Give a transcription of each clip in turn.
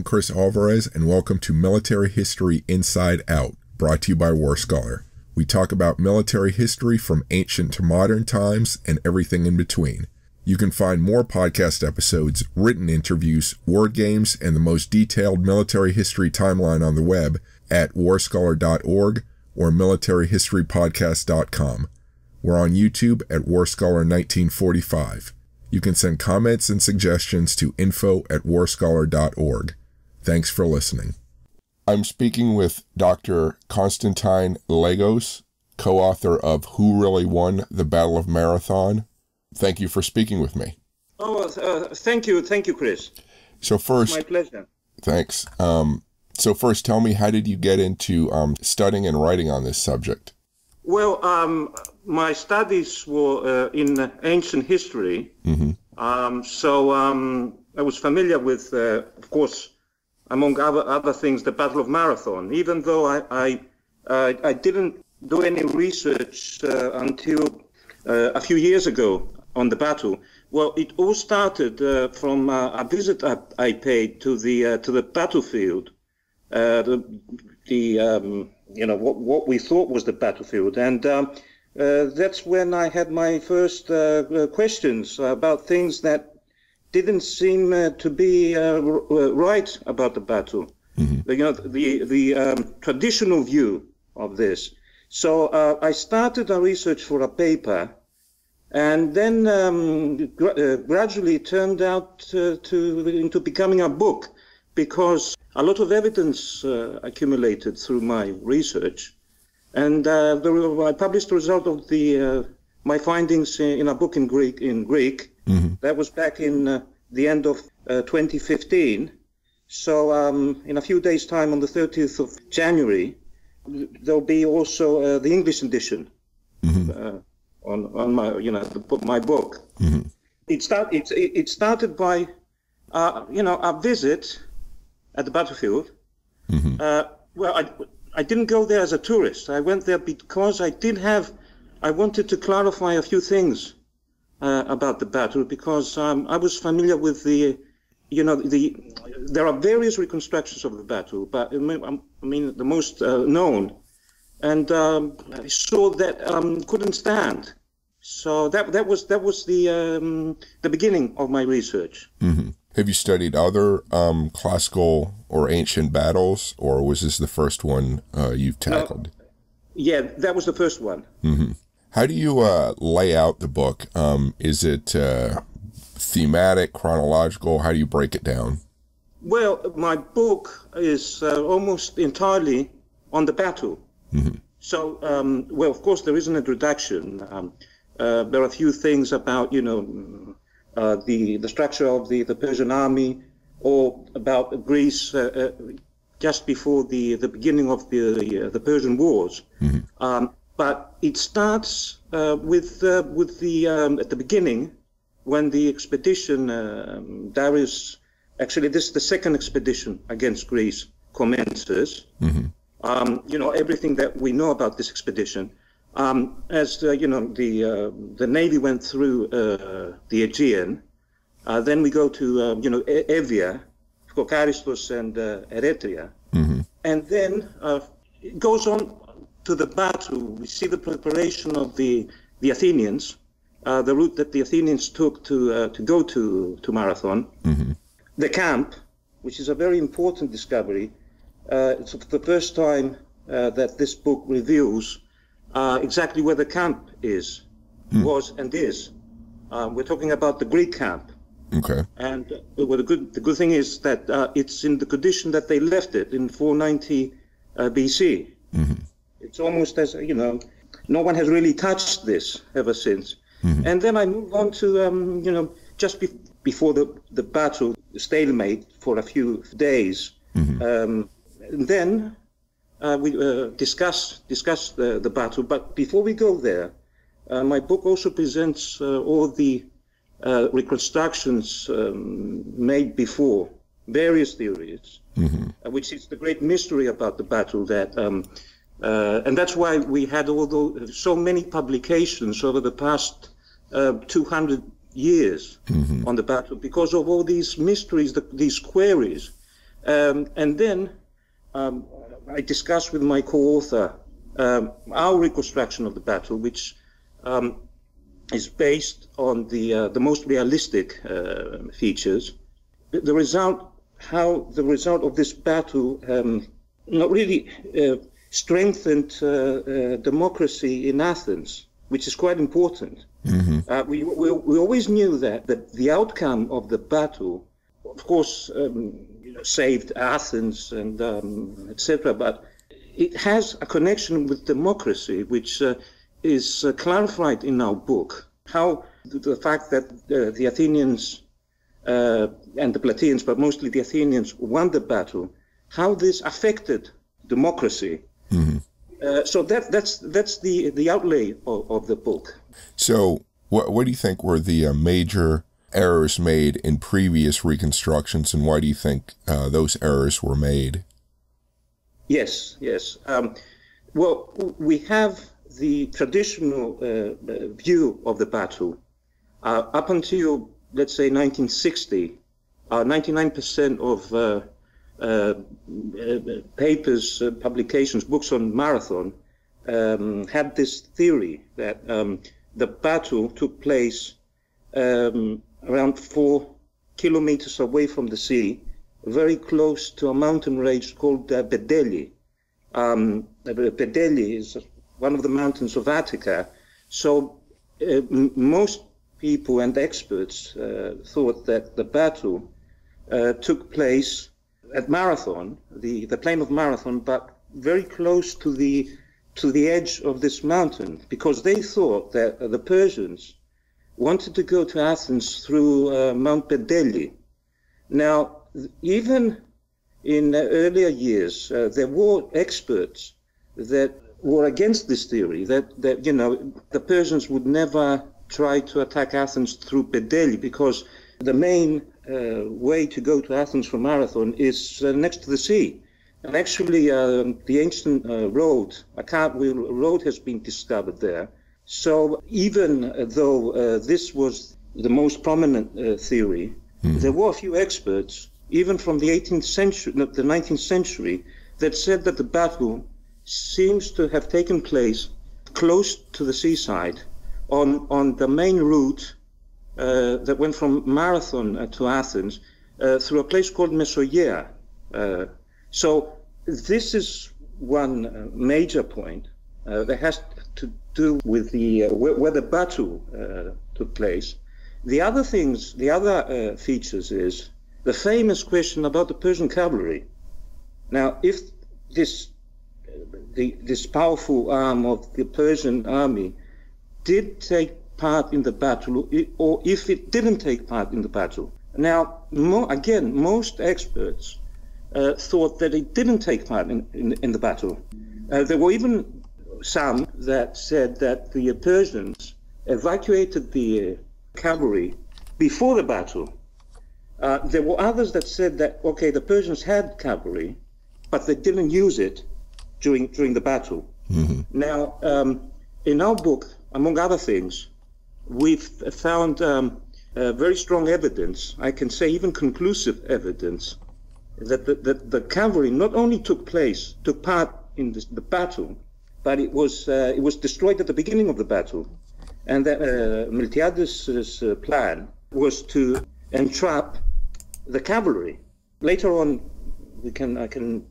I'm Chris Alvarez, and welcome to Military History Inside Out, brought to you by War Scholar. We talk about military history from ancient to modern times and everything in between. You can find more podcast episodes, written interviews, word games, and the most detailed military history timeline on the web at warscholar.org or militaryhistorypodcast.com. We're on YouTube at warscholar1945. You can send comments and suggestions to info at warscholar.org. Thanks for listening. I'm speaking with Dr. Constantine Lagos, co author of Who Really Won the Battle of Marathon. Thank you for speaking with me. Oh, uh, thank you. Thank you, Chris. So, first, my pleasure. Thanks. Um, so, first, tell me, how did you get into um, studying and writing on this subject? Well, um, my studies were uh, in ancient history. Mm-hmm. Um, so um, I was familiar with, uh, of course, among other, other things, the Battle of Marathon, even though I, I, uh, I didn't do any research uh, until uh, a few years ago on the battle. Well, it all started uh, from a visit I, I, paid to the to the battlefield, the, the um, you know what what we thought was the battlefield, and um, uh, that's when I had my first uh, uh questions about things that didn't seem uh, to be uh, uh, right about the battle. Mm-hmm. You know the the um, traditional view of this. So I started a research for a paper, and then um, gra- gradually turned out to into becoming a book because a lot of evidence uh, accumulated through my research, and uh, the, I published the result of the uh, my findings in, in, a book in Greek. In Greek, mm-hmm. that was back in uh, the end of uh, 2015. So, um, in a few days' time, on the 30th of January, there'll be also uh, the English edition mm-hmm. on on my you know the, my book. Mm-hmm. It start it, it started by you know a visit at the battlefield. Mm-hmm. Uh, well, I, I didn't go there as a tourist. I went there because I did have, I wanted to clarify a few things uh, about the battle because um, I was familiar with the, you know, the, there are various reconstructions of the battle, but I mean, the most uh, known, and um, I saw that um, couldn't stand. So that that was that was the um, the beginning of my research. Mm-hmm. Have you studied other um, classical or ancient battles, or was this the first one uh, you've tackled? No. Yeah, that was the first one. Mm-hmm. How do you uh, lay out the book? Um, is it uh, thematic, chronological? How do you break it down? Well, my book is uh, almost entirely on the battle. Mm-hmm. So, um, well, of course, there is an introduction. Um, uh, there are a few things about, you know, uh, the, the structure of the, the Persian army, or about Greece uh, uh, just before the, the beginning of the, the, the Persian Wars. Mm-hmm. Um, but it starts with, with the, um, at the beginning, when the expedition, um, Darius, actually this is the second expedition against Greece, commences. Mm-hmm. Um, you know, everything that we know about this expedition um, as uh, you know, the uh, the navy went through uh, the Aegean. Uh, then we go to uh, you know e- Evia, Chocharistos, and uh, Eretria, mm-hmm. and then it goes on to the battle. We see the preparation of the the Athenians, the route that the Athenians took to to go to to Marathon, mm-hmm. the camp, which is a very important discovery. it's the first time that this book reveals uh, exactly where the camp is, hmm. was, and is. Uh, we're talking about the Greek camp. Okay. And uh, well, the good the good thing is that uh, it's in the condition that they left it in 490 uh, BC. Mm-hmm. It's almost as you know, no one has really touched this ever since. Mm-hmm. And then I move on to um, you know just be- before the the battle stalemate for a few days. Mm-hmm. Um, and then uh, we uh, discuss discuss the, the battle. But before we go there, uh, my book also presents uh, all the uh, reconstructions um, made before, various theories, mm-hmm. Uh, which is the great mystery about the battle. That um, and that's why we had all those, so many publications over the past 200 years mm-hmm. on the battle because of all these mysteries, the, these queries Um, and then um, I discussed with my co-author um, our reconstruction of the battle, which um, is based on the uh, the most realistic uh, features. The result, how the result of this battle, um, not really uh, strengthened uh, uh, democracy in Athens, which is quite important. Mm-hmm. Uh, we, we, we always knew that, that the outcome of the battle, of course, um, you know, saved Athens and um, etc. But it has a connection with democracy, which uh, is uh, clarified in our book. How the fact that uh, the Athenians uh, and the Plataeans, but mostly the Athenians, won the battle, how this affected democracy. Mm-hmm. Uh, so that, that's that's the the outlay of, of the book. So, what what do you think were the uh, major errors made in previous reconstructions, and why do you think those errors were made? Yes, yes. Um, well, we have the traditional uh, uh view of the battle. Uh, up until, let's say, 1960, 99% uh, of uh, uh, papers, publications, books on marathon um, had this theory that um, the battle took place um, around four kilometers away from the sea very close to a mountain range called uh, Penteli. Um, Penteli is one of the mountains of Attica. So uh, most people and experts uh, thought that the battle uh, took place at Marathon, the, the plain of Marathon, but very close to the to the edge of this mountain, because they thought that the Persians wanted to go to Athens through uh, Mount Penteli. Now, even in earlier years, uh, there were experts that were against this theory that, that you know the Persians would never try to attack Athens through Penteli because the main uh, way to go to Athens from Marathon is uh, next to the sea. And actually, uh, the ancient uh, road, a cartwheel road, has been discovered there. So even though uh, this was the most prominent theory, mm. there were a few experts even from the 18th century, no, the 19th century, that said that the battle seems to have taken place close to the seaside on, on the main route uh, that went from Marathon uh, to Athens uh, through a place called Mesogeia. Uh, so this is one uh, major point uh, that has to do with the where, where, the battle took place. The other things, the other features is the famous question about the Persian cavalry. Now, if this the, this powerful arm of the Persian army did take part in the battle, or if it didn't take part in the battle. Now, mo again, most experts uh, thought that it didn't take part in, in, in the battle. Uh, there were even some that said that the Persians evacuated the cavalry before the battle uh, there were others that said that, okay, the Persians had cavalry, but they didn't use it during, during the battle. Mm-hmm. Now, um, in our book, among other things, we've found um, uh, very strong evidence, I can say even conclusive evidence, that the, that the cavalry not only took place, took part in the, the battle, but it was, uh, it was destroyed at the beginning of the battle. And that uh, Miltiades' uh, plan was to entrap the cavalry. Later on, we can I can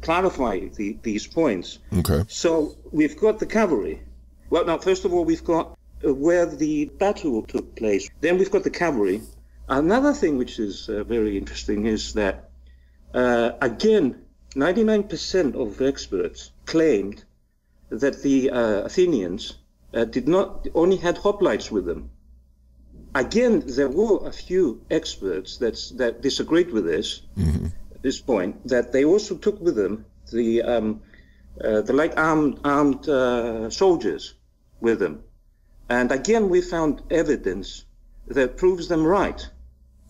clarify the, these points. Okay. So we've got the cavalry. Well, now first of all, we've got where the battle took place. Then we've got the cavalry. Another thing which is uh, very interesting is that uh, again, 99% of experts claimed that the uh, Athenians uh, did not only had hoplites with them, again, there were a few experts that that disagreed with this mm-hmm. this point. That they also took with them the um, uh, the light armed armed uh, soldiers with them, and again we found evidence that proves them right.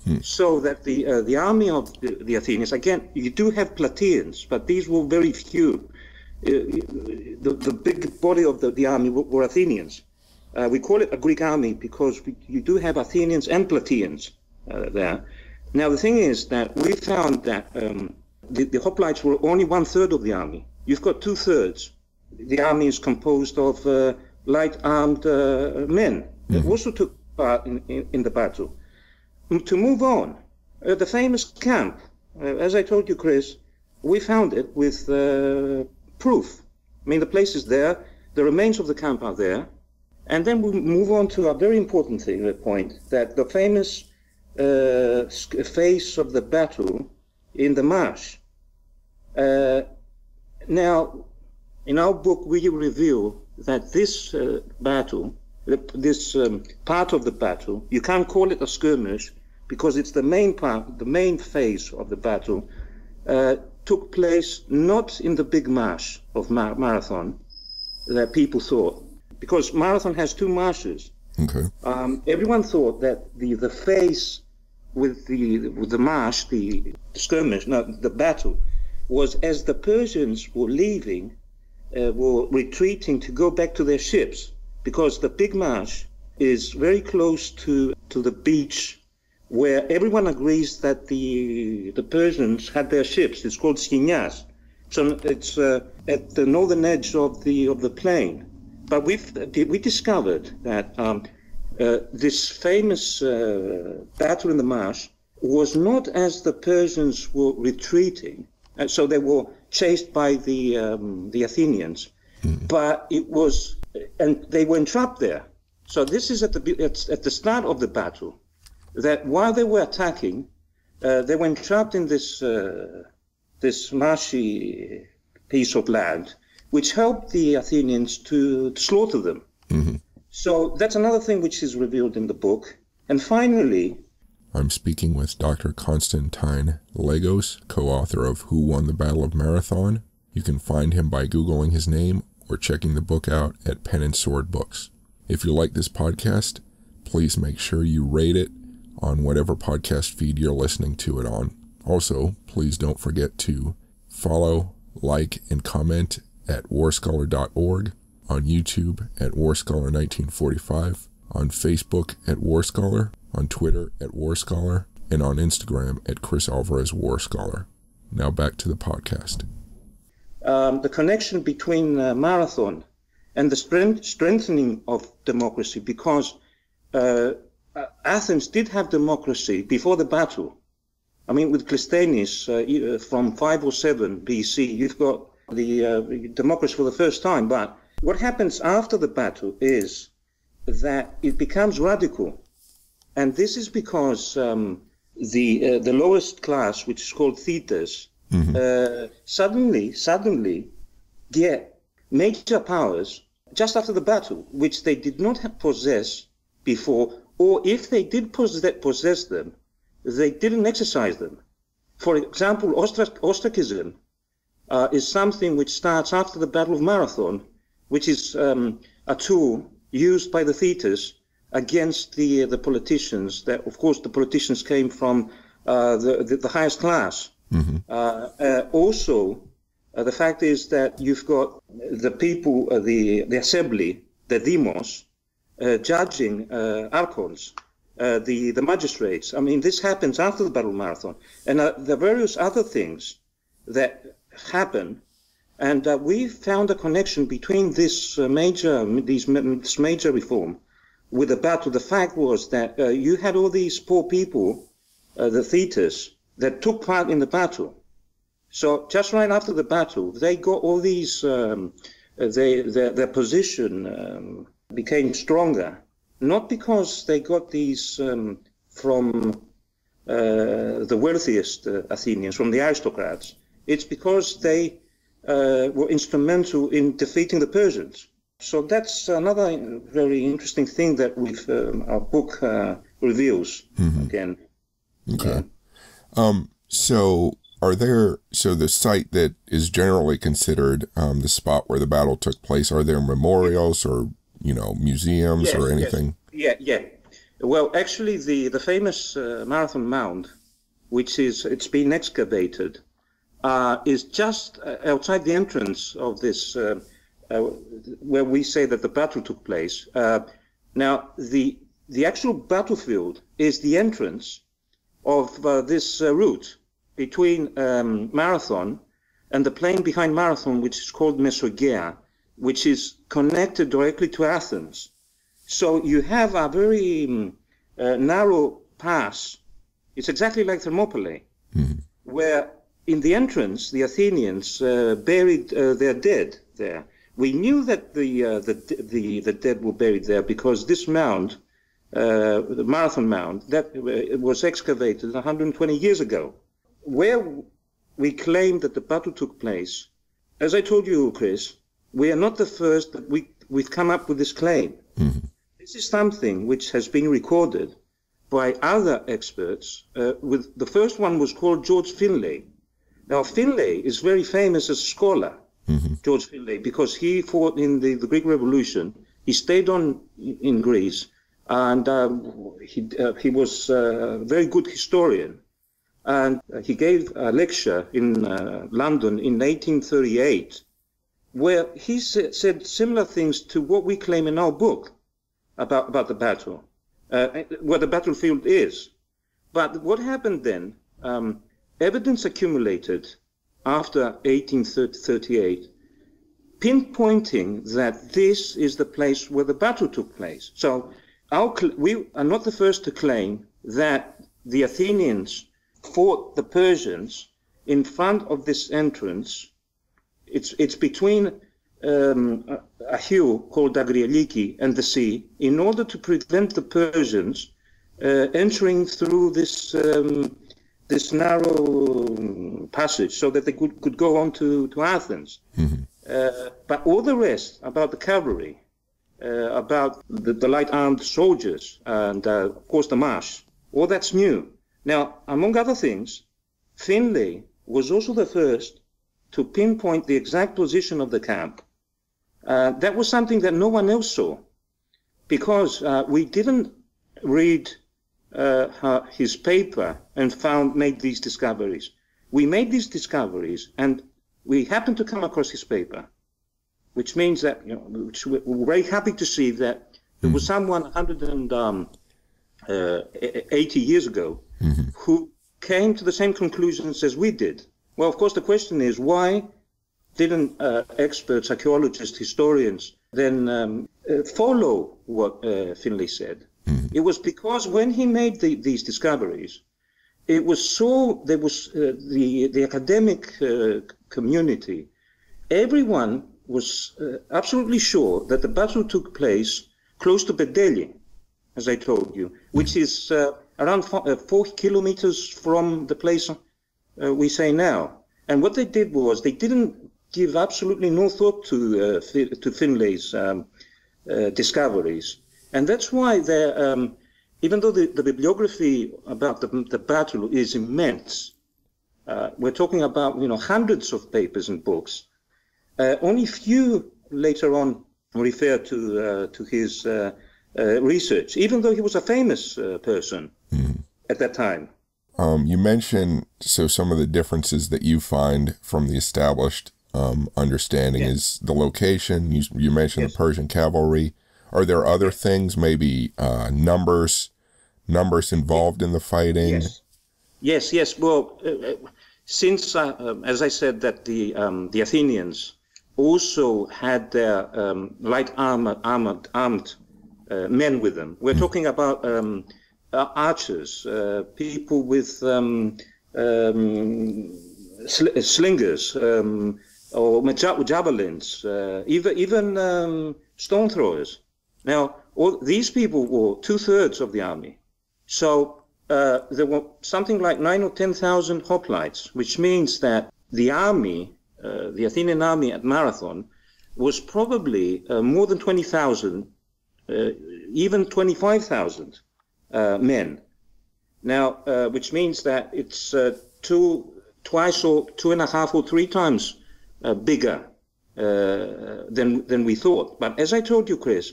Hmm. So that the uh, the army of the, the, Athenians again, you do have Plataeans, but these were very few. Uh, the, the big body of the, the army were, were Athenians. Uh, we call it a Greek army because we, you do have Athenians and Plataeans uh, there. Now, the thing is that we found that um, the, the hoplites were only one third of the army. You've got two thirds. The army is composed of uh, light armed uh, men mm-hmm. that also took part in, in, in the battle. To move on, uh, the famous camp, uh, as I told you, Chris, we found it with uh, proof. I mean, the place is there, the remains of the camp are there. And then we move on to a very important thing, the point that the famous uh, phase of the battle in the marsh. Uh, now, in our book, we reveal that this uh, battle, this um, part of the battle, you can't call it a skirmish because it's the main part, the main phase of the battle, uh, took place not in the big marsh of Mar- Marathon that people thought, because Marathon has two marshes. Okay. Um, everyone thought that the the phase with the with the marsh, the skirmish, no, the battle, was as the Persians were leaving, uh, were retreating to go back to their ships, because the big marsh is very close to to the beach where everyone agrees that the the Persians had their ships. It's called Schinias. So it's uh, at the northern edge of the of the plain. But we've we discovered that um, uh, this famous uh, battle in the marsh was not as the Persians were retreating, and so they were chased by the um, the Athenians, mm. but it was and they were trapped there. So this is at the at the start of the battle that while they were attacking, uh, they were trapped in this uh, this marshy piece of land, which helped the Athenians to, to slaughter them. Mm-hmm. So that's another thing which is revealed in the book. And finally, I'm speaking with Dr. Constantine Lagos, co author of Who Won the Battle of Marathon. You can find him by Googling his name or checking the book out at Pen and Sword Books. If you like this podcast, please make sure you rate it on whatever podcast feed you're listening to it on. Also, please don't forget to follow, like, and comment at warscholar.org, on YouTube at warscholar1945, on Facebook at warscholar, on Twitter at warscholar, and on Instagram at Chris Alvarez Warscholar. Now back to the podcast. Um, the connection between uh, marathon and the strength, strengthening of democracy because uh, uh, Athens did have democracy before the battle. I mean, with Cleisthenes uh, uh from 507 BC, you've got the democracy for the first time. But what happens after the battle is that it becomes radical. And this is because um, the, uh, the lowest class, which is called thetes, mm-hmm. suddenly, suddenly get major powers just after the battle, which they did not possess before or if they did possess them, they didn't exercise them. For example, ostracism uh, is something which starts after the Battle of Marathon, which is um, a tool used by the thetes against the uh, the politicians. That, of course, the politicians came from uh, the, the, the highest class. Mm-hmm. Uh, uh, also, uh, the fact is that you've got the people, the the assembly, the demos, uh, judging uh, archons, uh, the, the magistrates. I mean, this happens after the battle marathon. And the various other things that happen and uh, we found a connection between this uh, major, these, this major reform with the battle. The fact was that uh, you had all these poor people, the thetes, that took part in the battle. So just right after the battle, they got all these, um, they, their, their position um, became stronger, not because they got these um, from uh, the wealthiest uh, Athenians, from the aristocrats. It's because they uh, were instrumental in defeating the Persians. So that's another very interesting thing that we've, um, our book uh, reveals mm-hmm. again. Okay. Um, so are there so the site that is generally considered um, the spot where the battle took place are there memorials or you know, museums yes, or anything? Yes. Yeah, yeah. Well, actually, the the famous uh, Marathon Mound, which is it's been excavated, uh, is just uh, outside the entrance of this, uh, uh, where we say that the battle took place. Uh, now, the the actual battlefield is the entrance, of uh, this uh, route between um, Marathon and the plain behind Marathon, which is called Mesogea, which is connected directly to Athens. So you have a very um, uh, narrow pass. It's exactly like Thermopylae, mm-hmm. where in the entrance the Athenians uh, buried uh, their dead there. We knew that the, uh, the, the, the dead were buried there because this mound, uh, the Marathon Mound, that uh, was excavated 120 years ago. Where we claim that the battle took place, as I told you, Chris, we are not the first that we, we've come up with this claim. Mm-hmm. This is something which has been recorded by other experts. Uh, with the first one was called George Finlay. Now Finlay is very famous as a scholar mm-hmm. George Finlay, because he fought in the, the Greek Revolution. He stayed on in Greece, and um, he uh, he was a very good historian. And he gave a lecture in uh, London in 1838, where he sa- said similar things to what we claim in our book about about the battle, uh, where the battlefield is. But what happened then? Um, evidence accumulated after 1838, pinpointing that this is the place where the battle took place. So our, we are not the first to claim that the Athenians fought the Persians in front of this entrance. It's, it's between um, a, a, hill called Agrieliki and the sea in order to prevent the Persians uh, entering through this um, this narrow passage so that they could, could go on to, to Athens. Mm-hmm. Uh, but all the rest about the cavalry, uh, about the, the, light armed soldiers, and uh, of course the marsh, all that's new. Now, among other things, Finlay was also the first to pinpoint the exact position of the camp. Uh, that was something that no one else saw because uh, we didn't read uh, his paper and found made these discoveries. We made these discoveries, and we happened to come across his paper, which means that you know, which we're very happy to see that there was mm-hmm. someone 180 um, uh, years ago mm-hmm. who came to the same conclusions as we did. Well, of course, the question is why didn't uh, experts, archaeologists, historians then um, uh, follow what uh, Finlay said? Mm. It was because when he made the, these discoveries, it was so there was uh, the the academic uh, community, everyone was uh, absolutely sure that the battle took place close to Penteli, as I told you, which is uh, around four, uh, four, kilometers from the place uh, we say now. And what they did was they didn't give absolutely no thought to to Finlay's um, discoveries. And that's why there, um, even though the, the, bibliography about the, the battle is immense, uh, we're talking about you know hundreds of papers and books. Uh, only few later on refer to uh, to his uh, uh, research, even though he was a famous uh, person mm. at that time. Um, you mentioned so some of the differences that you find from the established um, understanding yes. is the location. You, you mentioned yes. the Persian cavalry. Are there other things, maybe uh, numbers, numbers involved in the fighting? Yes, yes, yes. Well, uh, uh since, uh, um, as I said, that the um, the Athenians also had their um, light armored armored armed uh, men with them. We're mm. talking about um, uh, archers, people with um, sl- slingers or javelins, even even stone throwers. Now, all, these people were two thirds of the army. So uh, there were something like nine or 10,000 hoplites, which means that the army, uh, the Athenian army at Marathon, was probably uh, more than 20,000, uh, even 25,000 uh, men. Now, uh, which means that it's two, twice or two and a half or three times bigger than, than we thought. But as I told you, Chris,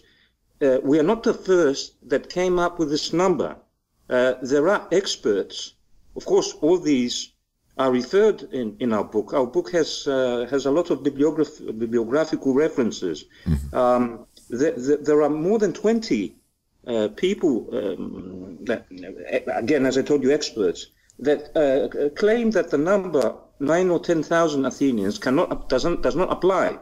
uh, we are not the first that came up with this number. Uh, there are experts. Of course, all these are referred in, in our book. Our book has uh, has a lot of bibliograph- bibliographical references. Mm-hmm. Um, there, there, there, are more than 20 uh, people um, that, again, as I told you, experts that uh, claim that the number nine or ten thousand Athenians cannot doesn't does not apply.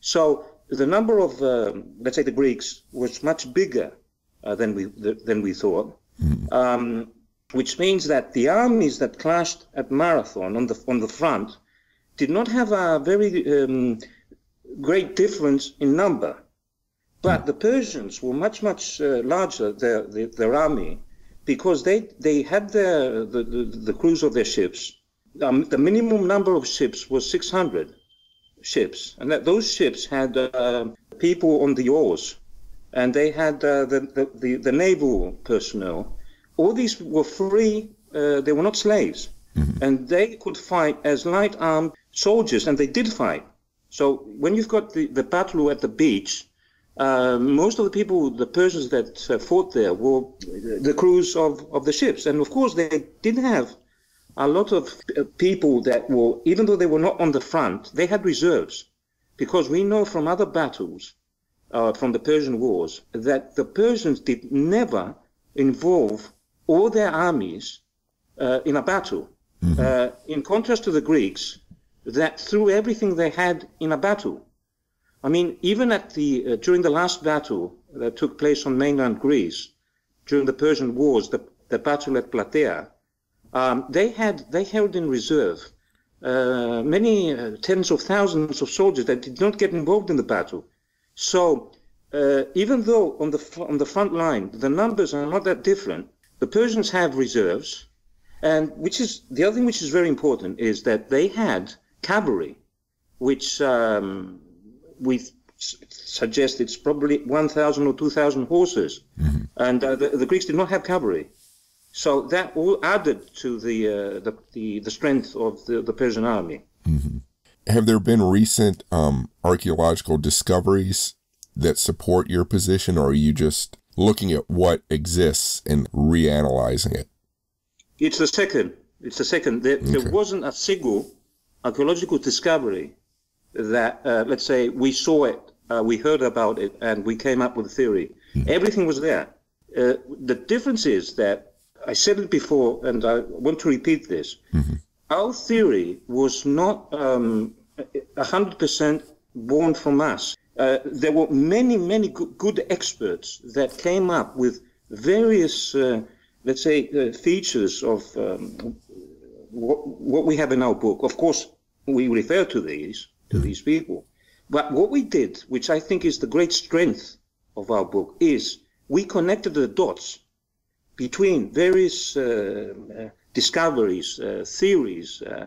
So the number of um, let's say the Greeks was much bigger uh, than we than we thought, mm. um, which means that the armies that clashed at Marathon on the on the front did not have a very um, great difference in number. But the Persians were much, much uh, larger, their, their, their, army, because they, they had their, the, the, the crews of their ships. Um, the minimum number of ships was 600 ships, and that those ships had uh, people on the oars, and they had uh, the, the, the, the, naval personnel. All these were free, uh, they were not slaves, mm-hmm. and they could fight as light armed soldiers, and they did fight. So when you've got the, the battle at the beach, uh, most of the people, the Persians that uh, fought there, were the crews of, of the ships. And of course, they didn't have a lot of uh, people that were, even though they were not on the front, they had reserves. Because we know from other battles, uh, from the Persian wars, that the Persians did never involve all their armies uh, in a battle. Mm-hmm. Uh, in contrast to the Greeks, that threw everything they had in a battle. I mean, even at the uh, during the last battle that took place on mainland Greece, during the Persian Wars, the, the battle at Plataea, um, they had they held in reserve uh, many uh, tens of thousands of soldiers that did not get involved in the battle. So uh, even though on the on the front line the numbers are not that different, the Persians have reserves, and which is the other thing which is very important is that they had cavalry, which um, we suggest it's probably 1,000 or 2,000 horses. Mm-hmm. And uh, the, the, Greeks did not have cavalry. So that all added to the, uh, the, the, the, strength of the, the Persian army. Mm-hmm. Have there been recent um, archaeological discoveries that support your position, or are you just looking at what exists and reanalyzing it? It's the second. It's the second. There, okay. there wasn't a single archaeological discovery that, uh, let's say, we saw it, uh, we heard about it, and we came up with a theory. Mm-hmm. Everything was there. Uh, the difference is that I said it before, and I want to repeat this. Mm-hmm. Our theory was not um, 100% born from us. Uh, there were many, many good, experts that came up with various, uh, let's say, uh, features of um, what, what, we have in our book. Of course, we refer to these, to these people. But what we did, which I think is the great strength of our book, is we connected the dots between various uh, uh, discoveries, uh, theories. Uh,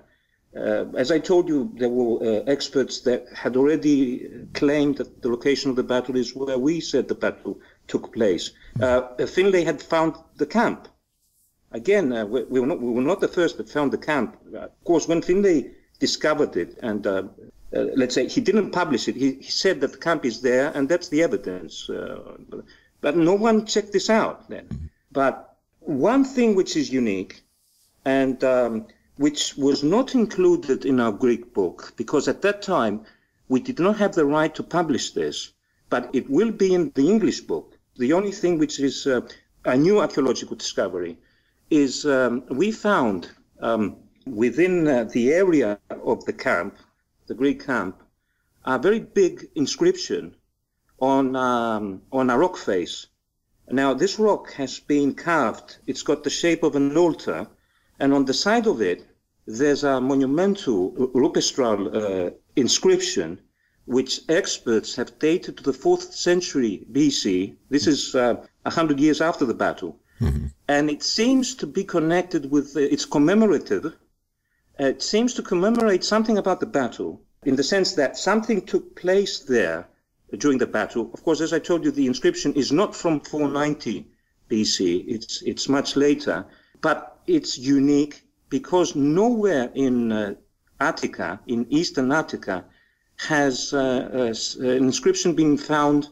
uh, as I told you, there were uh, experts that had already claimed that the location of the battle is where we said the battle took place. Finlay had found the camp. Again, we, we, were not, we were not the first that found the camp. of course, when Finlay discovered it and uh, uh, let's say he didn't publish it. He, he, said that the camp is there and that's the evidence. Uh, but no one checked this out then. But one thing which is unique and um, which was not included in our Greek book, because at that time we did not have the right to publish this, but it will be in the English book. The only thing which is uh, a new archaeological discovery is um, we found um, within uh, the area of the camp, the Greek camp, a very big inscription on um, on a rock face. Now this rock has been carved. It's got the shape of an altar, and on the side of it there's a monumental rupestral uh, inscription, which experts have dated to the fourth century BC. This is uh, a uh, hundred years after the battle, mm-hmm. and it seems to be connected with. Uh, it's commemorative it seems to commemorate something about the battle in the sense that something took place there during the battle. Of course, as I told you, the inscription is not from 490 BC. It's, it's much later, but it's unique because nowhere in uh, Attica, in Eastern Attica, has uh, uh, an inscription been found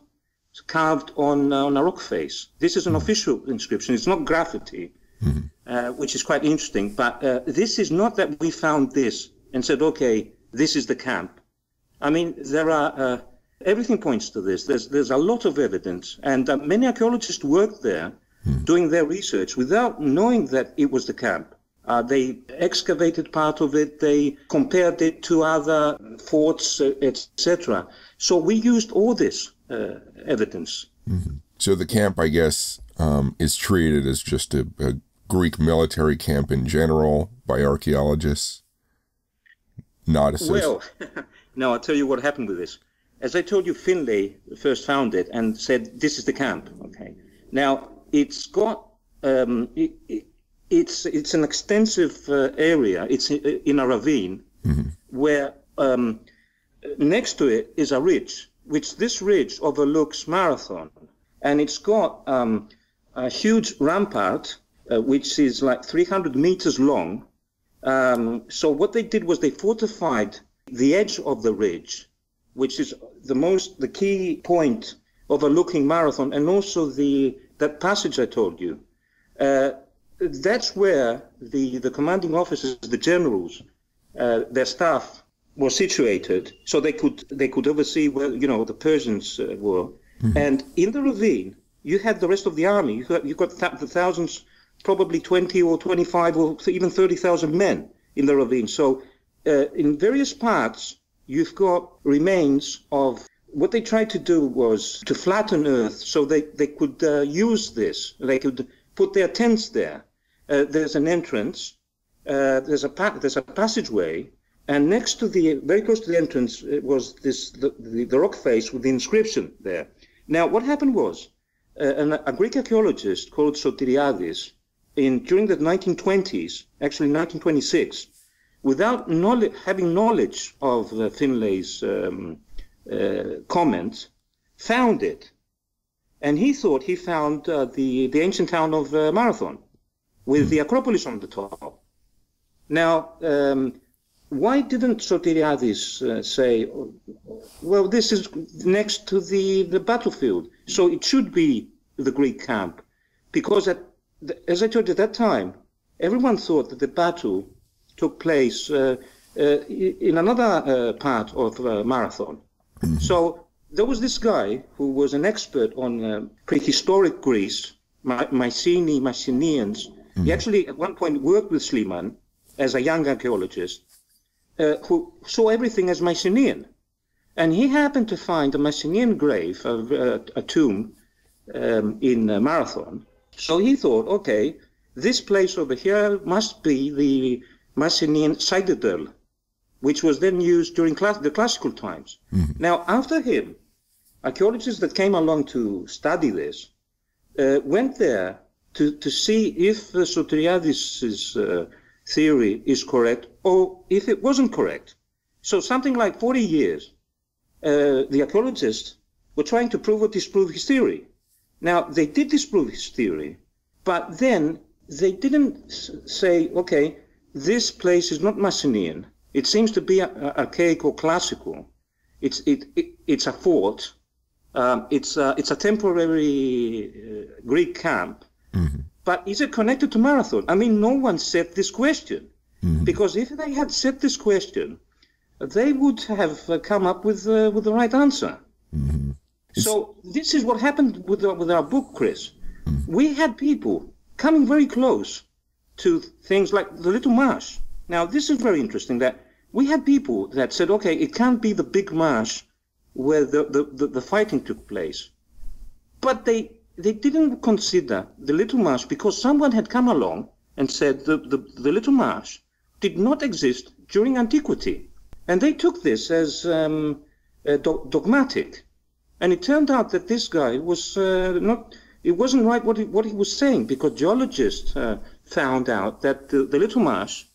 carved on, uh, on a rock face. This is an official inscription. It's not graffiti mm-hmm. uh, which is quite interesting. But uh, this is not that we found this and said, okay, this is the camp. I mean, there are uh, everything points to this. There's there's a lot of evidence, and uh, many archaeologists worked there doing their research without knowing that it was the camp. Uh, they excavated part of it. They compared it to other forts, uh, etc. So we used all this uh, evidence. So the camp, I guess, um, is treated as just a, a Greek military camp in general by archaeologists, not associated. Well, now I'll tell you what happened with this. As I told you, Finlay first found it and said, "This is the camp." Okay. Now it's got um, it, it, it's it's an extensive uh, area. It's in a ravine where um, next to it is a ridge, which this ridge overlooks Marathon, and it's got um, a huge rampart, uh, which is like 300 meters long. Um, so what they did was they fortified the edge of the ridge, which is the most the key point overlooking Marathon, and also the that passage I told you. Uh, that's where the the commanding officers, the generals, uh, their staff were situated, so they could they could oversee where you know the Persians uh, were. And in the ravine, you had the rest of the army. You got you got th- the thousands, probably twenty or twenty five or th- even thirty thousand men in the ravine. So uh, in various parts, you've got remains of what they tried to do was to flatten Earth so they, they could uh, use this. They could put their tents there. Uh, there's an entrance. Uh, there's a there's a passageway, and next to the very close to the entrance was this the, the, the rock face with the inscription there. Now, what happened was uh, an, a Greek archaeologist called Sotiriadis, in during the 1920s, actually 1926, without knowledge, having knowledge of uh, Finlay's um, uh, comment, found it. And he thought he found uh, the, the ancient town of uh, Marathon with the Acropolis on the top. Now, um, why didn't Sotiriadis uh, say, well, this is next to the, the battlefield, so it should be the Greek camp? Because, at, the, as I told you at that time, everyone thought that the battle took place uh, uh, in another uh, part of Marathon. So there was this guy who was an expert on uh, prehistoric Greece, My- Mycenae, Mycenaeans. He actually at one point worked with Schliemann as a young archaeologist uh, who saw everything as Mycenaean. And he happened to find a Mycenaean grave, a, a, a tomb um, in Marathon. So he thought, okay, this place over here must be the Mycenaean citadel, which was then used during class- the classical times. Now, after him, archaeologists that came along to study this uh, went there to, to see if uh, Sotiriadis' uh, theory is correct or if it wasn't correct. So something like 40 years, uh, the archaeologists were trying to prove or disprove his theory. Now, they did disprove his theory, but then they didn't s- say, okay, this place is not Mycenaean. It seems to be archaic or classical. It's, it, it, it's a fort. Um, it's, a, it's a temporary uh, Greek camp. But is it connected to Marathon? I mean, no one said this question. Because if they had said this question, they would have uh, come up with, uh, with the right answer. So this is what happened with, our- with our book, Chris. We had people coming very close to things like the Little Marsh. Now, this is very interesting that we had people that said, okay, it can't be the big marsh where the, the, the, the fighting took place. But they, they didn't consider the Little Marsh because someone had come along and said the, the, the Little Marsh did not exist during antiquity. And they took this as um, uh, do- dogmatic. And it turned out that this guy was uh, not, it wasn't right what he, what he was saying because geologists uh, found out that the, the Little Marsh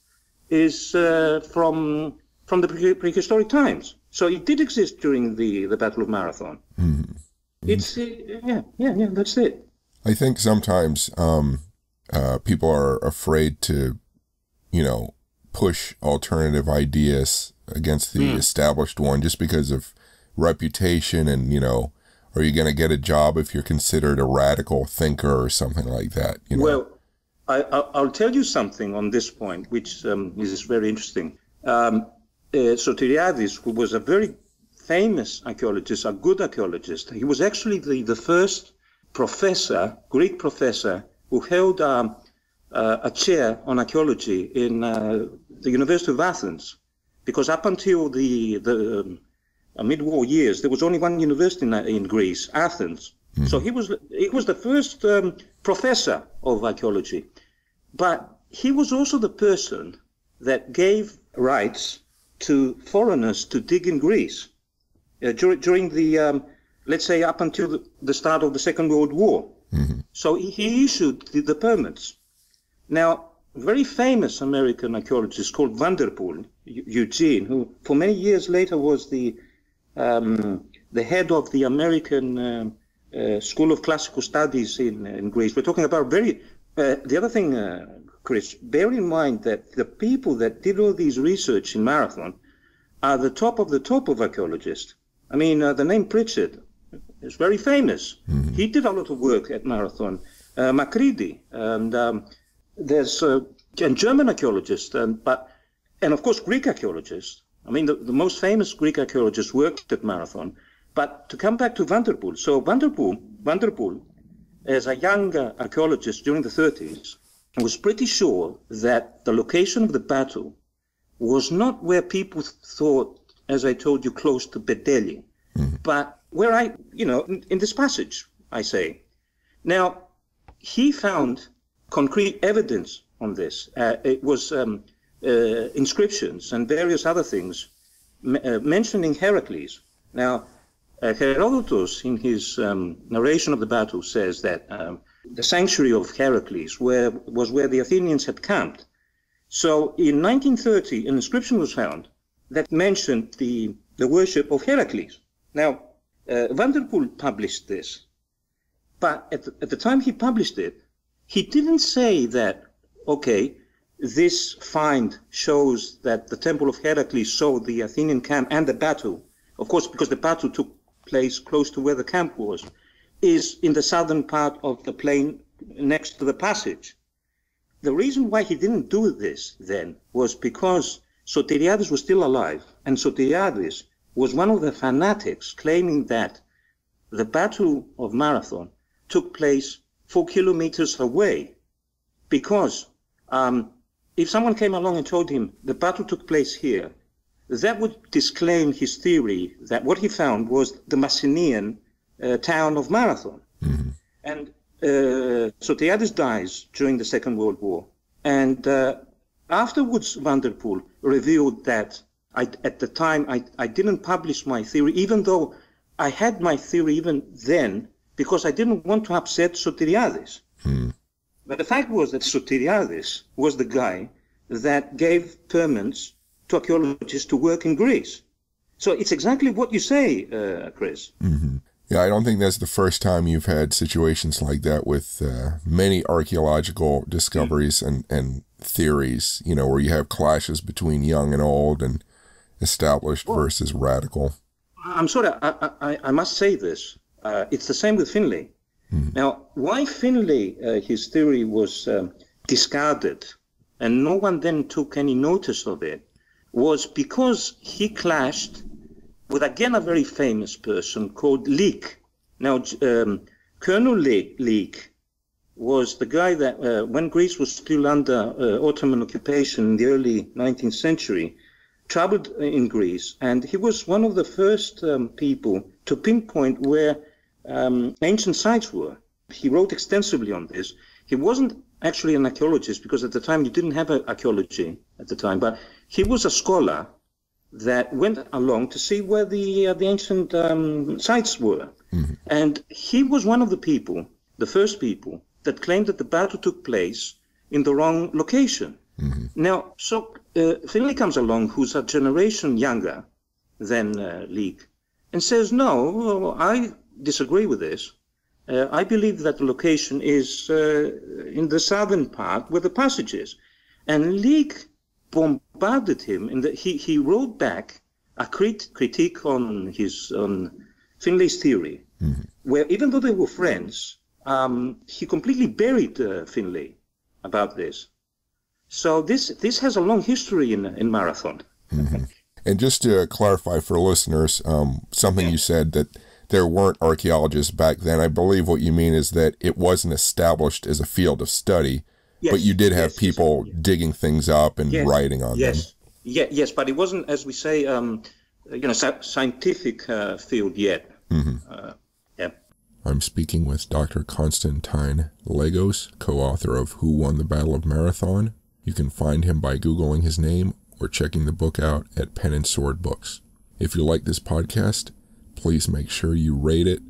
is uh, from, from the pre- prehistoric times. So it did exist during the, the Battle of Marathon. It's, uh, yeah, yeah, yeah, that's it. I think sometimes um, uh, people are afraid to, you know, push alternative ideas against the established one just because of reputation and, you know, are you going to get a job if you're considered a radical thinker or something like that? You know? Well, I, I, I'll tell you something on this point, which um, is very interesting. Um, uh, Sotiriadis, who was a very famous archaeologist, a good archaeologist. He was actually the, the first professor, Greek professor, who held um, uh, a chair on archaeology in uh, the University of Athens. Because up until the, the um, uh, mid-war years, there was only one university in, in Greece, Athens. Mm-hmm. So he was, he was the first um, professor of archaeology. But he was also the person that gave rights to foreigners to dig in Greece uh, during, during the, um, let's say, up until the, the, start of the Second World War. Mm-hmm. So he, he issued the, the, permits. Now, a very famous American archaeologist called Vanderpool, Eugene, who for many years later was the um, the head of the American uh, uh, School of Classical Studies in, in Greece. We're talking about very. Uh, the other thing, uh, Chris, bear in mind that the people that did all these research in Marathon are the top of the top of archaeologists. I mean, uh, the name Pritchett is very famous. Mm-hmm. He did a lot of work at Marathon. Uh, McCredie, and um, there's uh, and German archaeologists, and but and of course Greek archaeologists. I mean, the, the most famous Greek archaeologists worked at Marathon. But to come back to Vanderpool, so Vanderpool, Vanderpool, as a young uh, archaeologist during the 30s, I was pretty sure that the location of the battle was not where people thought, as I told you, close to Penteli, mm-hmm. but where I, you know, in, in this passage, I say. Now, he found concrete evidence on this. Uh, it was um, uh, inscriptions and various other things uh, mentioning Heracles. Now, uh, Herodotus, in his um, narration of the battle, says that um, the sanctuary of Heracles where, was where the Athenians had camped. So in 1930, an inscription was found that mentioned the, the worship of Heracles. Now, uh, Vanderpool published this, but at the, at the time he published it, he didn't say that, okay, this find shows that the temple of Heracles saw the Athenian camp and the battle. Of course, because the battle took place close to where the camp was, is in the southern part of the plain next to the passage. The reason why he didn't do this then was because Sotiriadis was still alive, and Sotiriadis was one of the fanatics claiming that the Battle of Marathon took place four kilometers away because um, if someone came along and told him the battle took place here, that would disclaim his theory that what he found was the Massinian uh, town of Marathon. Mm-hmm. And uh, dies during the Second World War. And uh, afterwards, Vanderpool revealed that I, at the time I, I didn't publish my theory, even though I had my theory even then, because I didn't want to upset Sotiriadis. Mm. But the fact was that Sotiriadis was the guy that gave permits to archaeologists to work in Greece. So it's exactly what you say, uh, Chris. Mm-hmm. Yeah, I don't think that's the first time you've had situations like that with uh, many archaeological discoveries mm-hmm. and, and theories, you know, where you have clashes between young and old and established well, versus radical. I'm sorry, I, I, I must say this. Uh, it's the same with Finlay. Mm-hmm. Now, why Finlay, uh, his theory was um, discarded and no one then took any notice of it was because he clashed with again a very famous person called Leake. Now, um, Colonel Leake was the guy that, uh, when Greece was still under uh, Ottoman occupation in the early 19th century, traveled in Greece, and he was one of the first um, people to pinpoint where um, ancient sites were. He wrote extensively on this. He wasn't actually an archaeologist because at the time you didn't have archaeology at the time, but he was a scholar that went along to see where the uh, the ancient um, sites were, mm-hmm. and he was one of the people, the first people that claimed that the battle took place in the wrong location. Mm-hmm. Now, so uh, Finlay comes along, who's a generation younger than uh, Leake, and says, "No, I disagree with this. Uh, I believe that the location is uh, in the southern part where the passage is. And Leake bombarded him, and he, he wrote back a crit- critique on his on Finlay's theory, mm-hmm. where even though they were friends, um, he completely buried uh, Finlay about this. So this this has a long history in in marathon. Mm-hmm. And just to clarify for listeners, um, something you said that there weren't archaeologists back then. I believe what you mean is that it wasn't established as a field of study, yes, but you did have yes, people yes, digging things up and writing on yes. them. Yeah, yes, but it wasn't, as we say, um, you know, scientific uh, field yet. Mm-hmm. Uh, yeah. I'm speaking with Dr. Constantine Lagos, co-author of Who Won the Battle of Marathon. You can find him by Googling his name or checking the book out at Pen and Sword Books. If you like this podcast, please make sure you rate it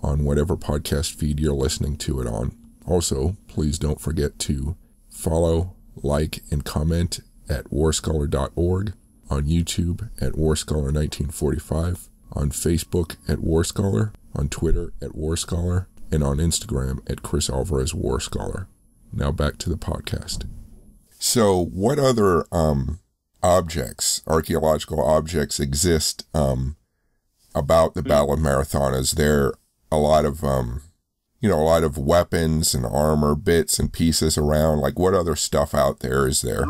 on whatever podcast feed you're listening to it on. Also, please don't forget to follow, like, and comment at warscholar.org, on YouTube at warscholar1945, on Facebook at warscholar, on Twitter at warscholar, and on Instagram at Chris Alvarez Warscholar. Now back to the podcast. So, what other um, objects, archaeological objects, exist um, about the Battle of Marathon? Is there a lot of, um, you know, a lot of weapons and armor bits and pieces around? Like, what other stuff out there is there?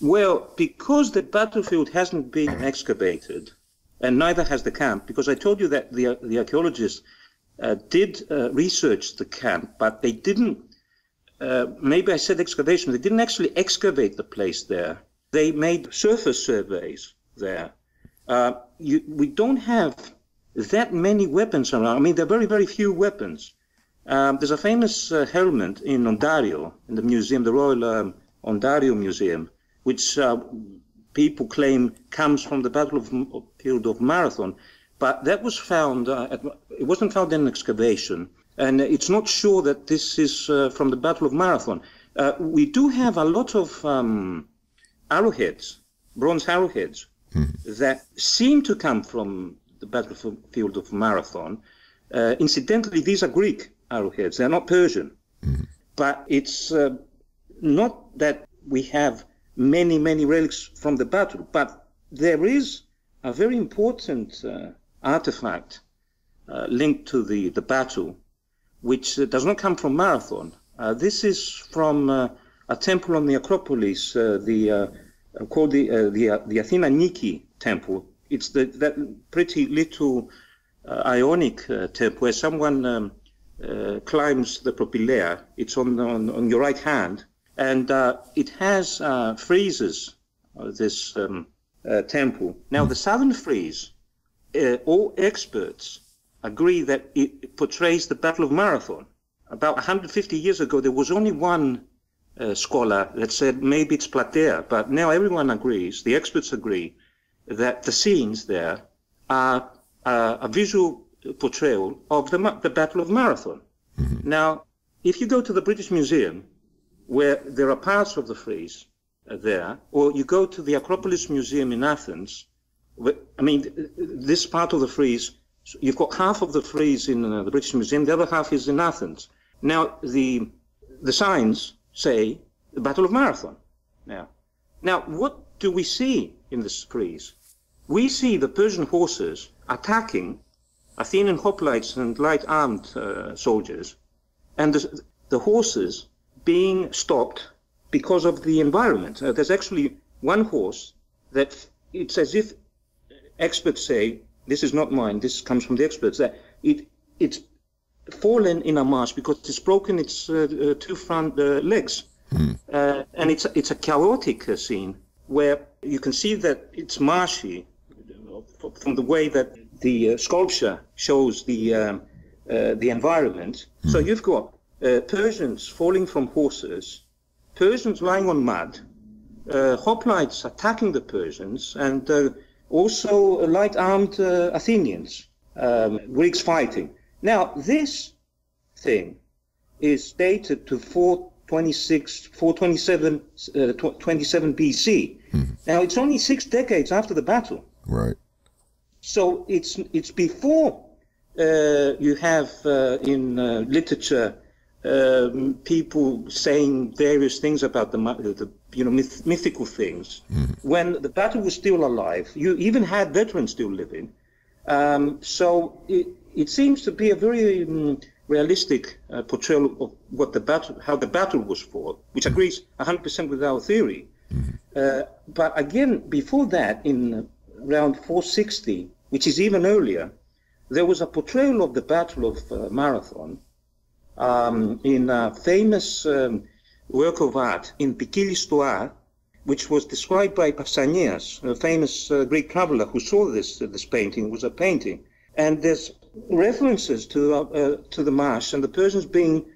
Well, because the battlefield hasn't been excavated, and neither has the camp, because I told you that the, the archaeologists uh, did uh, research the camp, but they didn't, uh, maybe I said excavation, they didn't actually excavate the place there they made surface surveys there. Uh, you, we don't have that many weapons around. I mean, there are very, very few weapons. Um, there's a famous uh, helmet in Ontario, in the museum, the Royal um, Ontario Museum, which uh, people claim comes from the Battle of Field of Marathon. But that was found, uh, at, it wasn't found in an excavation. And it's not sure that this is uh, from the Battle of Marathon. Uh, we do have a lot of um, arrowheads, bronze arrowheads, mm-hmm. that seem to come from the battlefield of Marathon. Uh, incidentally, these are Greek arrowheads, they're not Persian. Mm-hmm. But it's uh, not that we have many, many relics from the battle, but there is a very important uh, artifact uh, linked to the, the battle, which uh, does not come from Marathon. Uh, this is from a temple on the Acropolis, uh, the uh, called the uh, the, the Athena Nike temple. It's the that pretty little uh, Ionic uh, temple where someone um, uh, climbs the propylaea. It's on, on on your right hand, and it has friezes. this um, temple. Now, the southern frieze, all experts agree that it portrays the Battle of Marathon. About 150 years ago, there was only one uh, scholar that said maybe it's Platea, but now everyone agrees, the experts agree, that the scenes there are uh, a visual portrayal of the, the Battle of Marathon. Mm-hmm. Now, if you go to the British Museum, where there are parts of the frieze uh, there, or you go to the Acropolis Museum in Athens, I mean, this part of the frieze, you've got half of the frieze in uh, the British Museum, the other half is in Athens. Now, the, the signs say, the Battle of Marathon. Now, now what do we see in this frieze? We see the Persian horses attacking Athenian hoplites and light-armed uh, soldiers, and the, the, horses being stopped because of the environment. Uh, there's actually one horse that it's as if experts say, this is not mine, this comes from the experts, that it, it's fallen in a marsh because it's broken its uh, uh two front uh, legs. Mm. and it's, it's a chaotic scene where you can see that it's marshy from the way that the sculpture shows the, um, the environment. Mm. So you've got Persians falling from horses, Persians lying on mud, uh, hoplites attacking the Persians, and uh, also light armed uh, Athenians, um, Greeks fighting. Now, this thing is dated to 426, 427, uh, 27 BC. Mm-hmm. Now, it's only six decades after the battle. Right. So it's, it's before uh, you have uh, in uh, literature um, people saying various things about the, the you know myth, mythical things. Mm-hmm. When the battle was still alive, you even had veterans still living. Um, so it, it seems to be a very um, realistic uh, portrayal of what the battle, how the battle was fought, which agrees 100% with our theory. Uh, but again, before that, in around 460, which is even earlier, there was a portrayal of the Battle of uh, Marathon um, in a famous um, work of art in Poikile Stoa, which was described by Pausanias, a famous uh, Greek traveler who saw this uh, this painting. It was a painting, and there's references to uh, to the marsh and the Persians being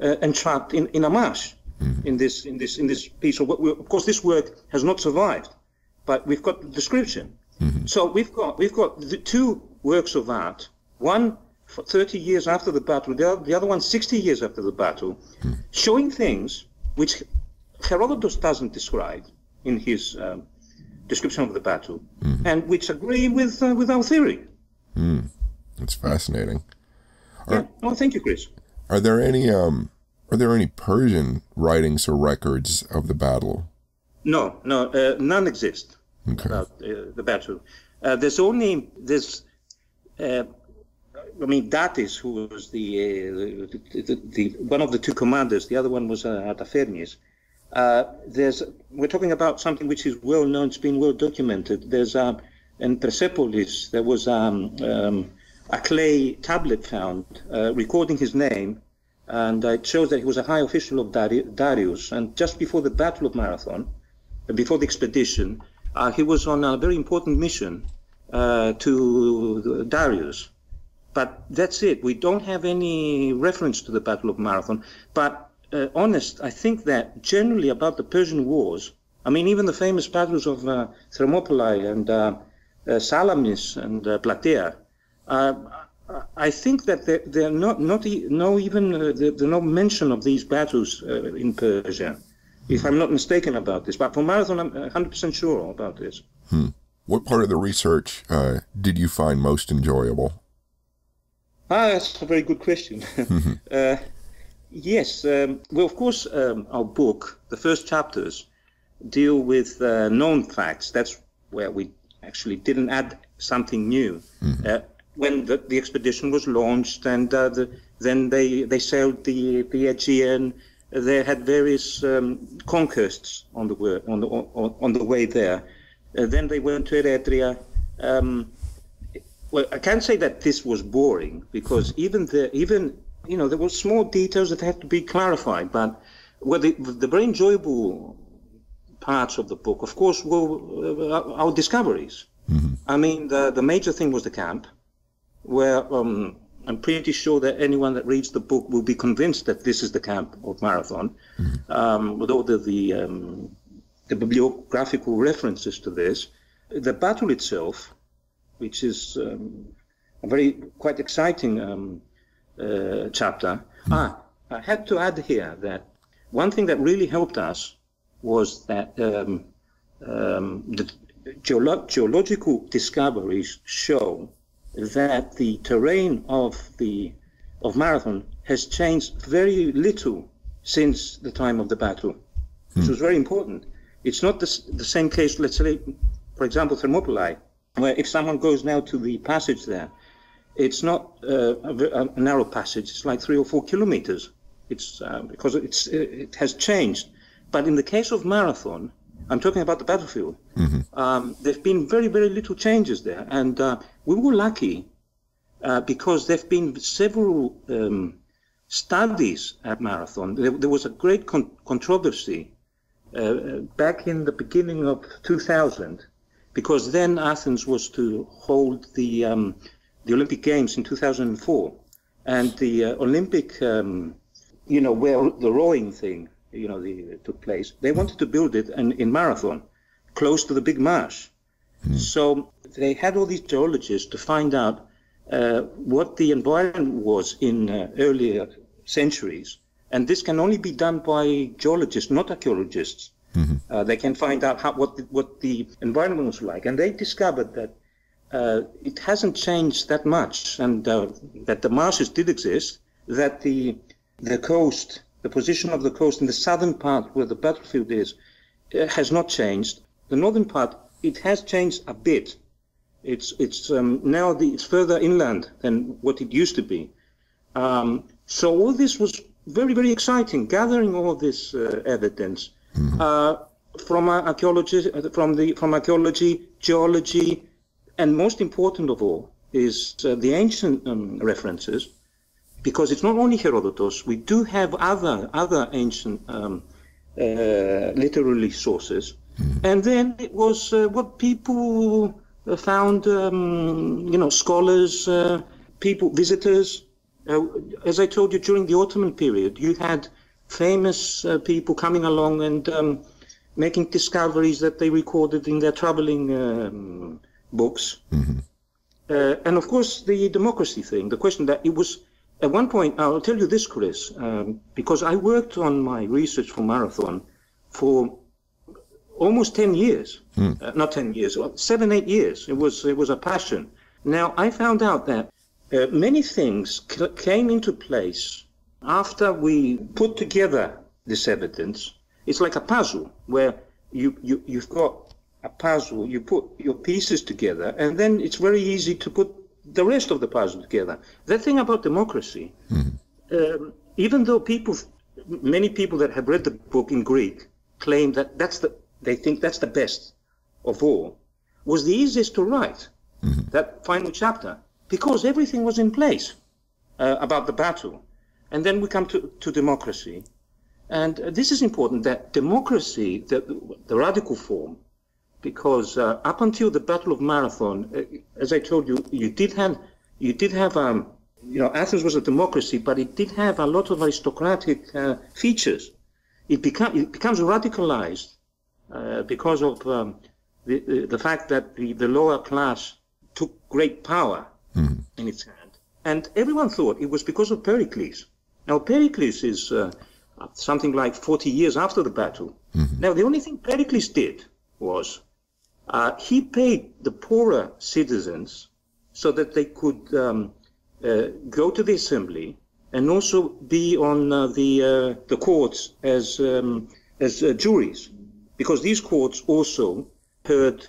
uh, entrapped in, in a marsh mm-hmm. in this in this in this piece of work. Of course, this work has not survived, but we've got the description. Mm-hmm. So we've got we've got the two works of art. One for 30 years after the battle, the other, the other one 60 years after the battle, mm-hmm. showing things which Herodotus doesn't describe in his um, description of the battle, mm-hmm. and which agree with uh, with our theory. Mm. That's fascinating. Are, yeah. Oh, thank you, Chris. Are there any um are there any Persian writings or records of the battle? No, no, uh, none exist okay. about uh, the battle. Uh, there's only there's, uh, I mean, Datis, who was the, uh, the, the, the, one of the two commanders. The other one was uh, Artaphernes. Uh, there's we're talking about something which is well known. It's been well documented. There's uh, in Persepolis there was um, um, a clay tablet found recording his name and it shows that he was a high official of Darius. And just before the Battle of Marathon, before the expedition, uh, he was on a very important mission uh, to Darius. But that's it. We don't have any reference to the Battle of Marathon. But uh, honest, I think that generally about the Persian wars, I mean, even the famous battles of uh, Thermopylae and uh, uh, Salamis and uh, Plataea, I think that there, are not, not no even uh, no mention of these battles uh, in Persia, if I'm not mistaken about this. But for Marathon, I'm 100% sure about this. Hmm. What part of the research uh, did you find most enjoyable? Ah, that's a very good question. Mm-hmm. Uh, yes, um, well, of course, um, our book, the first chapters, deal with uh, known facts. That's where we actually didn't add something new. Mm-hmm uh, when the, the expedition was launched, and uh, the, then they they sailed the the Aegean. They had various um, conquests on the way on the on, on the way there. Uh, then they went to Eretria. Um, well, I can't say that this was boring because even the even you know there were small details that had to be clarified. But well, the, the very enjoyable parts of the book, of course, were uh, our discoveries. Mm-hmm. I mean, the the major thing was the camp where um, I'm pretty sure that anyone that reads the book will be convinced that this is the camp of Marathon, mm-hmm. um, with all the the, um, the, bibliographical references to this. The battle itself, which is um, a very quite exciting um, uh, chapter. Mm-hmm. Ah, I had to add here that one thing that really helped us was that um, the geolo- geological discoveries show that the terrain of the of Marathon has changed very little since the time of the battle, which was very important. It's not the, the same case, let's say, for example, Thermopylae, where if someone goes now to the passage there, it's not uh, a, a, narrow passage, it's like three or four kilometers. It's uh, because it's, it has changed. But in the case of Marathon, I'm talking about the battlefield. Mm-hmm. Um, there've been very, very little changes there, and uh, we were lucky uh, because there've been several um, studies at Marathon. There, there was a great con- controversy uh, back in the beginning of 2000, because then Athens was to hold the um, the Olympic Games in 2004, and the uh, Olympic, um, you know, where the rowing thing you know, the, took place. They wanted to build it in, in Marathon, close to the big marsh. Mm. So they had all these geologists to find out uh, what the environment was in uh, earlier centuries. And this can only be done by geologists, not archaeologists. Mm-hmm. Uh, they can find out how, what, the, what the environment was like. And they discovered that uh, it hasn't changed that much and uh, that the marshes did exist, that the, the coast the position of the coast in the southern part where the battlefield is uh, has not changed. The northern part, it has changed a bit. It's, it's um, now the, it's further inland than what it used to be. Um, so all this was very, very exciting, gathering all this uh, evidence. Mm-hmm. Uh, from archaeology, from the from archaeology, geology, and most important of all is uh, the ancient um, references, because it's not only Herodotus. We do have other other ancient um, uh, literary sources, mm. and then it was uh, what people found, um, you know, scholars, uh, people, visitors. Uh, as I told you, during the Ottoman period, you had famous uh, people coming along and um, making discoveries that they recorded in their traveling um, books. Mm-hmm. Uh, and of course, the democracy thing, the question that it was at one point, I'll tell you this, Chris, um, because I worked on my research for Marathon for almost 10 years, mm. uh, not 10 years, seven, eight years. It was, it was a passion. Now, I found out that uh, many things c- came into place after we put together this evidence. It's like a puzzle where you, you, you've got a puzzle, you put your pieces together, and then it's very easy to put the rest of the puzzle together. The thing about democracy, mm. um, even though people, many people that have read the book in Greek claim that that's the, they think that's the best of all, was the easiest to write, mm-hmm. that final chapter, because everything was in place uh, about the battle. And then we come to, to democracy. And uh, this is important that democracy, the, the radical form, because uh, up until the Battle of Marathon, uh, as I told you, you did have, you did have, um, you know, Athens was a democracy, but it did have a lot of aristocratic uh, features. It, become, it becomes radicalized uh, because of um, the, the fact that the, the lower class took great power mm-hmm. in its hand. And everyone thought it was because of Pericles. Now, Pericles is uh, something like 40 years after the battle. Mm-hmm. Now, the only thing Pericles did was uh, he paid the poorer citizens so that they could um, uh, go to the assembly and also be on uh, the uh, the courts as um, as uh, juries because these courts also heard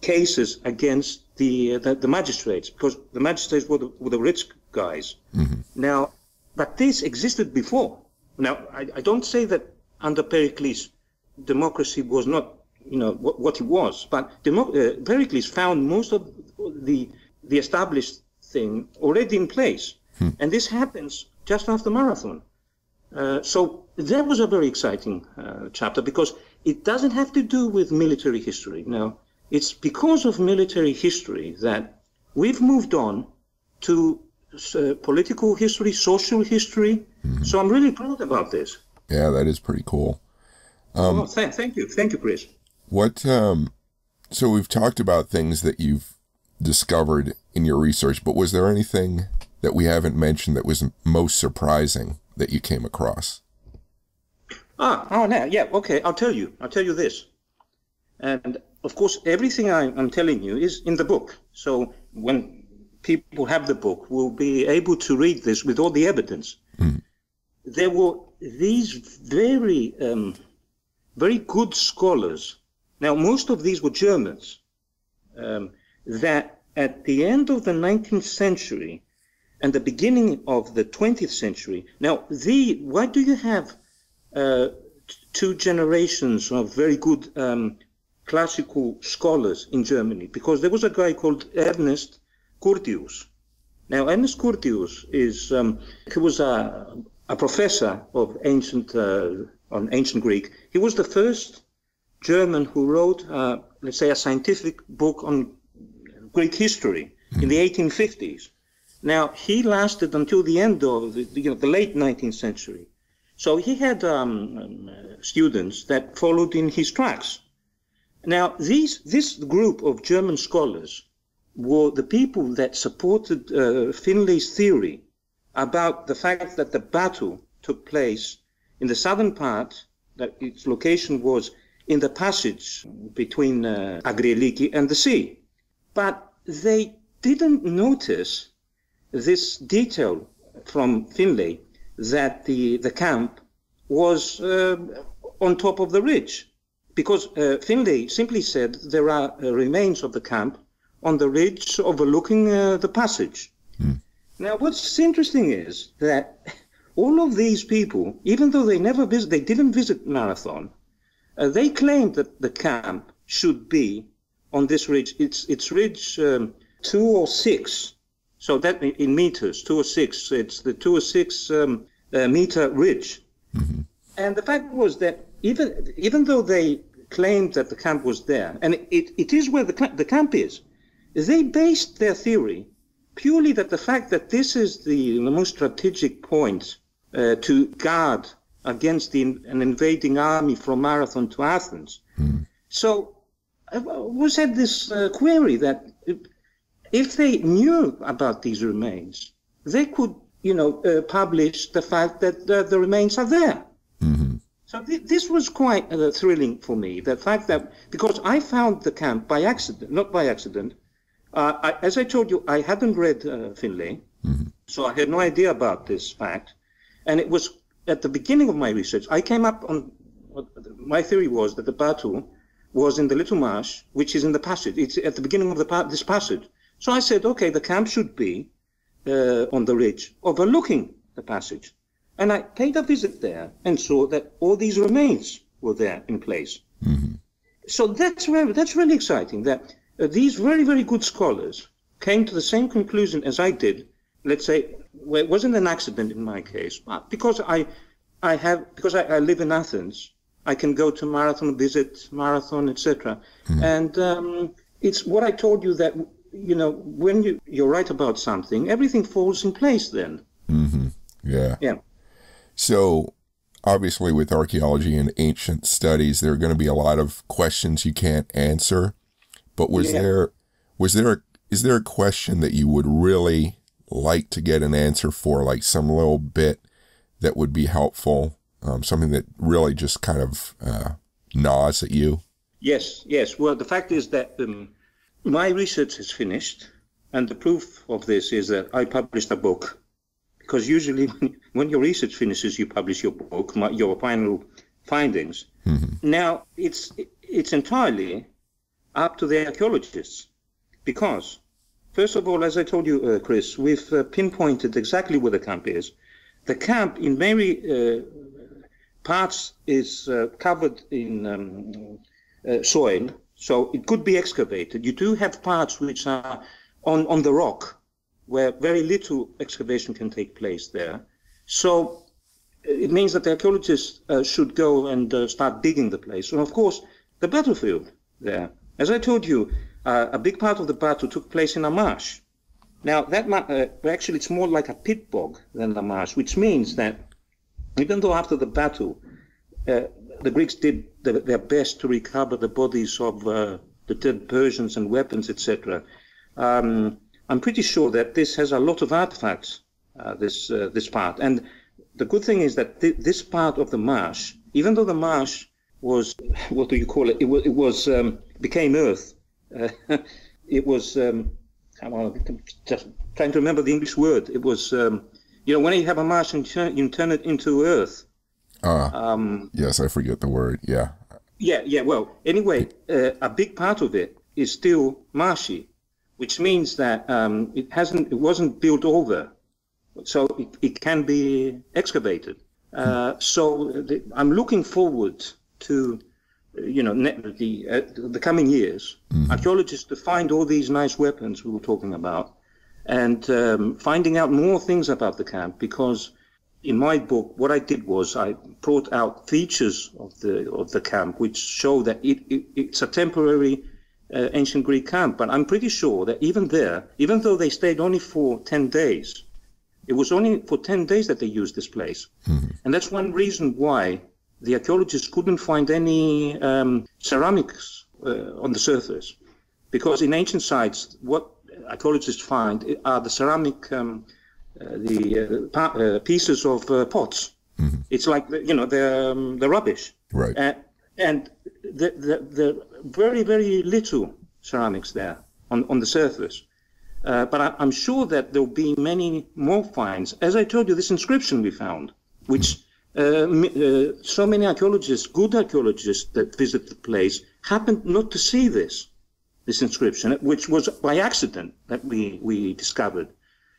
cases against the, uh, the, the magistrates, because the magistrates were the, were the rich guys. Mm-hmm. Now, but this existed before. Now, I, I don't say that under Pericles, democracy was not, you know, what, what it was, but Demo- uh, Pericles found most of the the established thing already in place, hmm. and this happens just after marathon. Uh, so that was a very exciting uh, chapter because it doesn't have to do with military history. Now, it's because of military history that we've moved on to uh, political history, social history. Mm-hmm. So I'm really proud about this. Yeah, that is pretty cool. Um, oh, th- thank you. Thank you, Chris. What, um, so we've talked about things that you've discovered in your research, but was there anything that we haven't mentioned that was most surprising that you came across? Ah, oh, no, yeah, okay, I'll tell you. I'll tell you this. And of course, everything I, am telling you is in the book. So when people have the book, will be able to read this with all the evidence. Mm. There were these very, um, very good scholars. Now, most of these were Germans um, that at the end of the 19th century and the beginning of the 20th century. Now, the why do you have uh, two generations of very good um, classical scholars in Germany because there was a guy called Ernest Curtius. Now, Ernest Curtius is um, he was a, a professor of ancient uh, on ancient Greek. He was the first German who wrote, uh, let's say, a scientific book on Greek history in the 1850s. Now, he lasted until the end of the, you know, the late 19th century. So he had um, um, students that followed in his tracks. Now, these, this group of German scholars were the people that supported uh, Finlay's theory about the fact that the battle took place in the southern part, that its location was in the passage between uh, Agrieliki and the sea. But they didn't notice this detail from Finlay that the, the camp was uh, on top of the ridge. Because uh, Finlay simply said there are uh, remains of the camp on the ridge overlooking uh, the passage. Mm. Now, what's interesting is that all of these people, even though they never visit, they didn't visit Marathon, Uh, they claimed that the camp should be on this ridge. It's it's ridge um, two or six. So that in meters, two or six. It's the two or six um, uh, meter ridge. Mm-hmm. And the fact was that even even though they claimed that the camp was there, and it, it is where the the camp is, they based their theory purely that the fact that this is the, the most strategic point uh, to guard against the, an invading army from Marathon to Athens. Mm. So I was had this uh, query that if they knew about these remains, they could, you know, uh, publish the fact that the, the remains are there. Mm-hmm. So th- this was quite uh, thrilling for me. The fact that because I found the camp by accident, not by accident. Uh, I, as I told you, I hadn't read uh, Finlay, mm-hmm. so I had no idea about this fact, and it was at the beginning of my research, I came up on what my theory was that the Batu was in the Little Marsh, which is in the passage. It's at the beginning of the this passage. So I said, okay, the camp should be uh, on the ridge overlooking the passage. And I paid a visit there and saw that all these remains were there in place. Mm-hmm. So that's very, that's really exciting that uh, these very, very good scholars came to the same conclusion as I did let's say, well, it wasn't an accident in my case, but because I, I have, because I, I live in Athens, I can go to marathon, visit marathon, etc. Mm. And um, it's what I told you that you know when you you're right about something, everything falls in place then. Mm-hmm. Yeah. Yeah. So obviously, with archaeology and ancient studies, there are going to be a lot of questions you can't answer. But was yeah. there was there a, is there a question that you would really like to get an answer for, like some little bit that would be helpful, um, something that really just kind of uh, gnaws at you? Yes, yes. Well, the fact is that um, my research is finished, and the proof of this is that I published a book. Because usually, when your research finishes, you publish your book, your final findings. Mm-hmm. Now, it's it's entirely up to the archaeologists, because First of all, as I told you, uh, Chris, we've uh, pinpointed exactly where the camp is. The camp in many uh, parts is uh, covered in um, uh, soil, so it could be excavated. You do have parts which are on, on the rock, where very little excavation can take place there. So it means that the archaeologists uh, should go and start digging the place. And of course, the battlefield there. As I told you, uh, a big part of the battle took place in a marsh. Now, that uh, actually it's more like a pit bog than a marsh, which means that even though after the battle uh, the Greeks did the, their best to recover the bodies of uh, the dead Persians and weapons, etc., um, I'm pretty sure that this has a lot of artifacts. Uh, this uh, this part, and the good thing is that th- this part of the marsh, even though the marsh was what do you call it? It was, it was um, became earth it was, um, on, just trying to remember the English word. It was, um, you know, when you have a Martian, you turn, you turn it into Earth. Ah, um, yes, I forget the word. Yeah. Yeah, yeah. Well, anyway, uh, a big part of it is still marshy, which means that um, it hasn't, it wasn't built over, so it, it can be excavated. Uh, so the, I'm looking forward to you know, the, uh, the coming years, mm-hmm. archaeologists to find all these nice weapons we were talking about and um, finding out more things about the camp because in my book, what I did was I brought out features of the of the camp which show that it, it it's a temporary uh, ancient Greek camp. But I'm pretty sure that even there, even though they stayed only for 10 days, it was only for 10 days that they used this place. Mm-hmm. And that's one reason why the archaeologists couldn't find any um, ceramics uh, on the surface because in ancient sites, what archaeologists find are the ceramic, um, uh, the uh, uh pieces of uh, pots. Mm-hmm. It's like you know the um, the rubbish, right? and the, the, the very very little ceramics there on on the surface. Uh, but I, am sure that there will be many more finds. As I told you, this inscription we found, which uh, so many archaeologists, good archaeologists that visit the place, happened not to see this, this inscription, which was by accident that we, we discovered.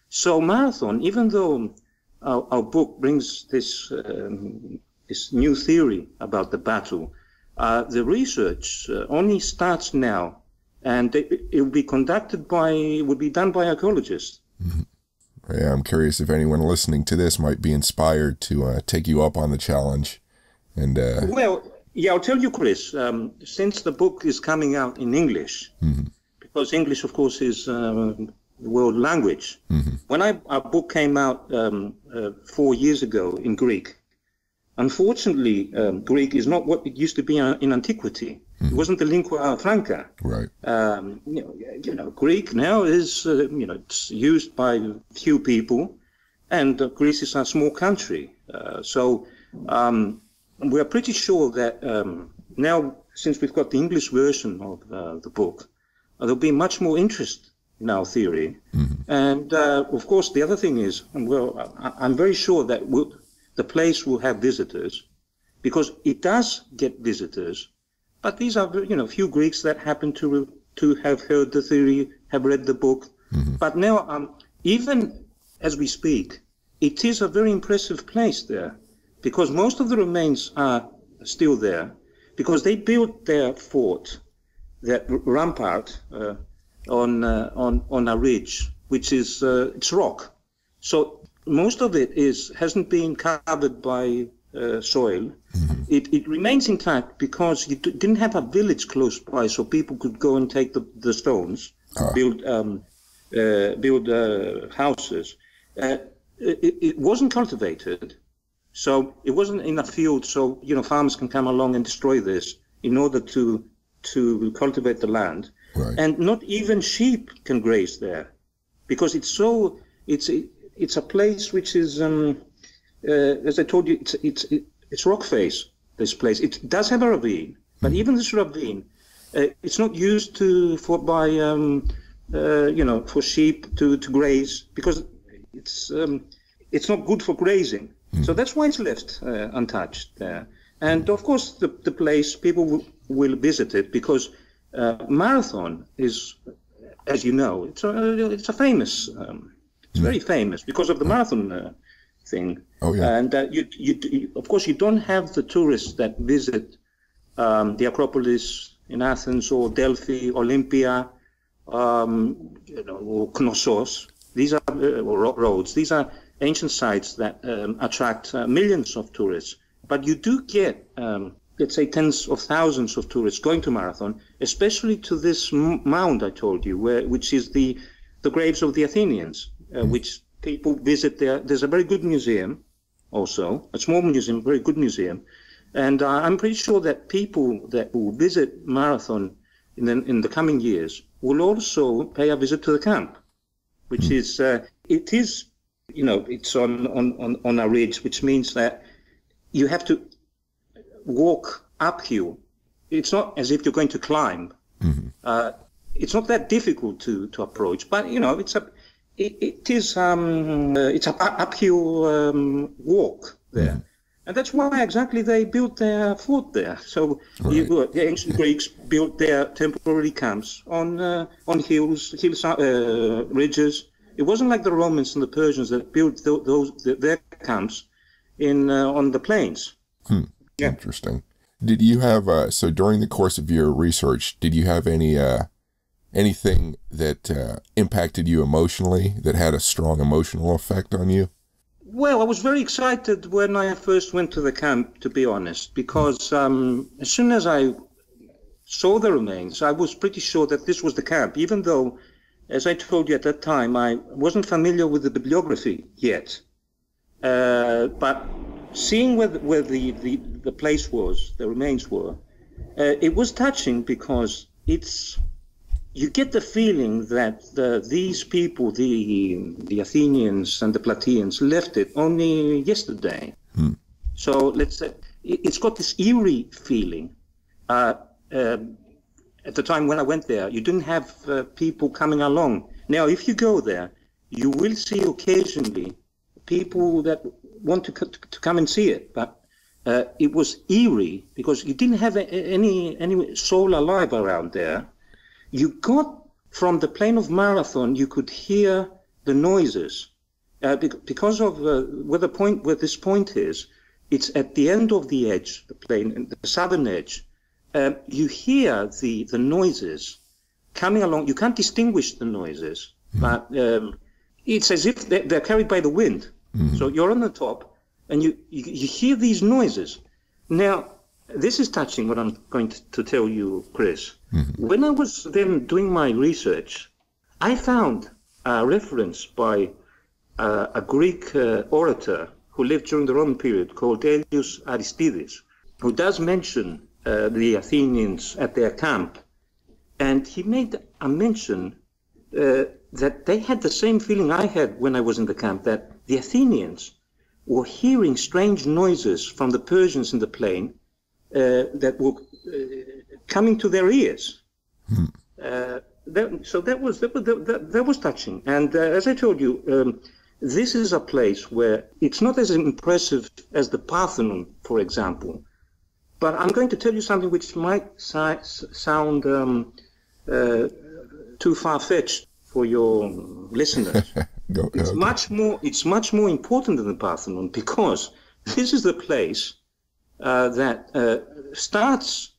So Marathon, even though our, our book brings this, um, this new theory about the battle, Uh, the research uh, only starts now, and it, it, will be conducted by, will be done by archaeologists. Mm-hmm. Yeah, I'm curious if anyone listening to this might be inspired to uh, take you up on the challenge. And uh, well, yeah, I'll tell you, Chris. Um, since the book is coming out in English, mm-hmm. because English, of course, is uh, the world language. Mm-hmm. When I, our book came out um, uh, four years ago in Greek, unfortunately, um, Greek is not what it used to be in antiquity. Mm-hmm. It wasn't the lingua franca. Right. Um, you, know, you know, Greek now is, uh, you know, it's used by few people, and uh, Greece is a small country. Uh, so um, we're pretty sure that um, now, since we've got the English version of uh, the book, uh, there'll be much more interest in our theory. Mm-hmm. And uh, of course, the other thing is, well, I, am very sure that we'll, the place will have visitors because it does get visitors but these are, you know, a few Greeks that happen to to have heard the theory, have read the book. Mm-hmm. But now, um, even as we speak, it is a very impressive place there, because most of the remains are still there, because they built their fort, that rampart, uh, on uh, on on a ridge, which is uh, it's rock. So most of it is hasn't been covered by uh, soil, mm-hmm. It, it remains intact because you d- didn't have a village close by, so people could go and take the, the stones, uh. build um, uh, build uh, houses. Uh, it, it, wasn't cultivated, so it wasn't in a field. So you know, farmers can come along and destroy this in order to to cultivate the land, right. and not even sheep can graze there, because it's so it's it's a place which is um, uh, as I told you, it's it's it's rock face. This place it does have a ravine, but mm. even this ravine, uh, it's not used to for by um, uh, you know for sheep to, to graze because it's um, it's not good for grazing. Mm. So that's why it's left uh, untouched there. And of course, the, the place people will, will visit it because uh, Marathon is, as you know, it's a it's a famous. Um, it's very famous because of the marathon uh, thing. Oh yeah. And uh, you, you, you, of course, you don't have the tourists that visit um, the Acropolis in Athens or Delphi, Olympia, um, you know, or Knossos. These are uh, roads. These are ancient sites that um, attract uh, millions of tourists. But you do get, um, let's say, tens of thousands of tourists going to Marathon, especially to this mound I told you, where, which is the the graves of the Athenians, uh, mm. which people visit there. There's a very good museum also, a small museum, a very good museum. And uh, I'm pretty sure that people that will visit Marathon in the, in the coming years will also pay a visit to the camp, which is, uh, it is, you know, it's on, on, on, on a ridge, which means that you have to walk uphill. It's not as if you're going to climb. Mm-hmm. Uh, it's not that difficult to, to approach, but, you know, it's a, it, it is um, uh, it's a uphill um, walk there. Mm. And that's why exactly they built their fort there. So right. you, the ancient Greeks built their temporary camps on uh, on hills, hills, uh, ridges. It wasn't like the Romans and the Persians that built th- those their camps in uh, on the plains. Hmm. Yeah. Interesting. Did you have uh, so during the course of your research? Did you have any uh, anything that uh, impacted you emotionally that had a strong emotional effect on you? Well, I was very excited when I first went to the camp, to be honest, because um, as soon as I saw the remains, I was pretty sure that this was the camp, even though, as I told you at that time, I wasn't familiar with the bibliography yet. Uh, but seeing where, the, where the, the, the place was, the remains were, uh, it was touching because it's you get the feeling that the, these people, the the Athenians and the Plataeans, left it only yesterday. Hmm. So let's say it's got this eerie feeling. Uh, uh, at the time when I went there, you didn't have uh, people coming along. Now, if you go there, you will see occasionally people that want to, to come and see it, but uh, it was eerie because you didn't have any any soul alive around there you got from the plain of Marathon, you could hear the noises. Uh, because of uh, where the point, where this point is, it's at the end of the edge, the plain, the southern edge, um, you hear the, the noises coming along. You can't distinguish the noises, mm-hmm. but um, it's as if they're, they're, carried by the wind. Mm-hmm. So you're on the top, and you, you, you hear these noises. Now, this is touching what I'm going to, to tell you, Chris. Mm-hmm. When I was then doing my research, I found a reference by uh, a Greek uh, orator who lived during the Roman period called Aelius Aristides, who does mention uh, the Athenians at their camp. And he made a mention uh, that they had the same feeling I had when I was in the camp, that the Athenians were hearing strange noises from the Persians in the plain that were uh, coming to their ears. Hmm. That, so that was that, that, that was touching. And as I told you, um, this is a place where it's not as impressive as the Parthenon, for example. But I'm going to tell you something which might si- sound um, uh, too far-fetched for your listeners. Go, it's okay. much more. It's much more important than the Parthenon because this is the place uh, that uh, starts,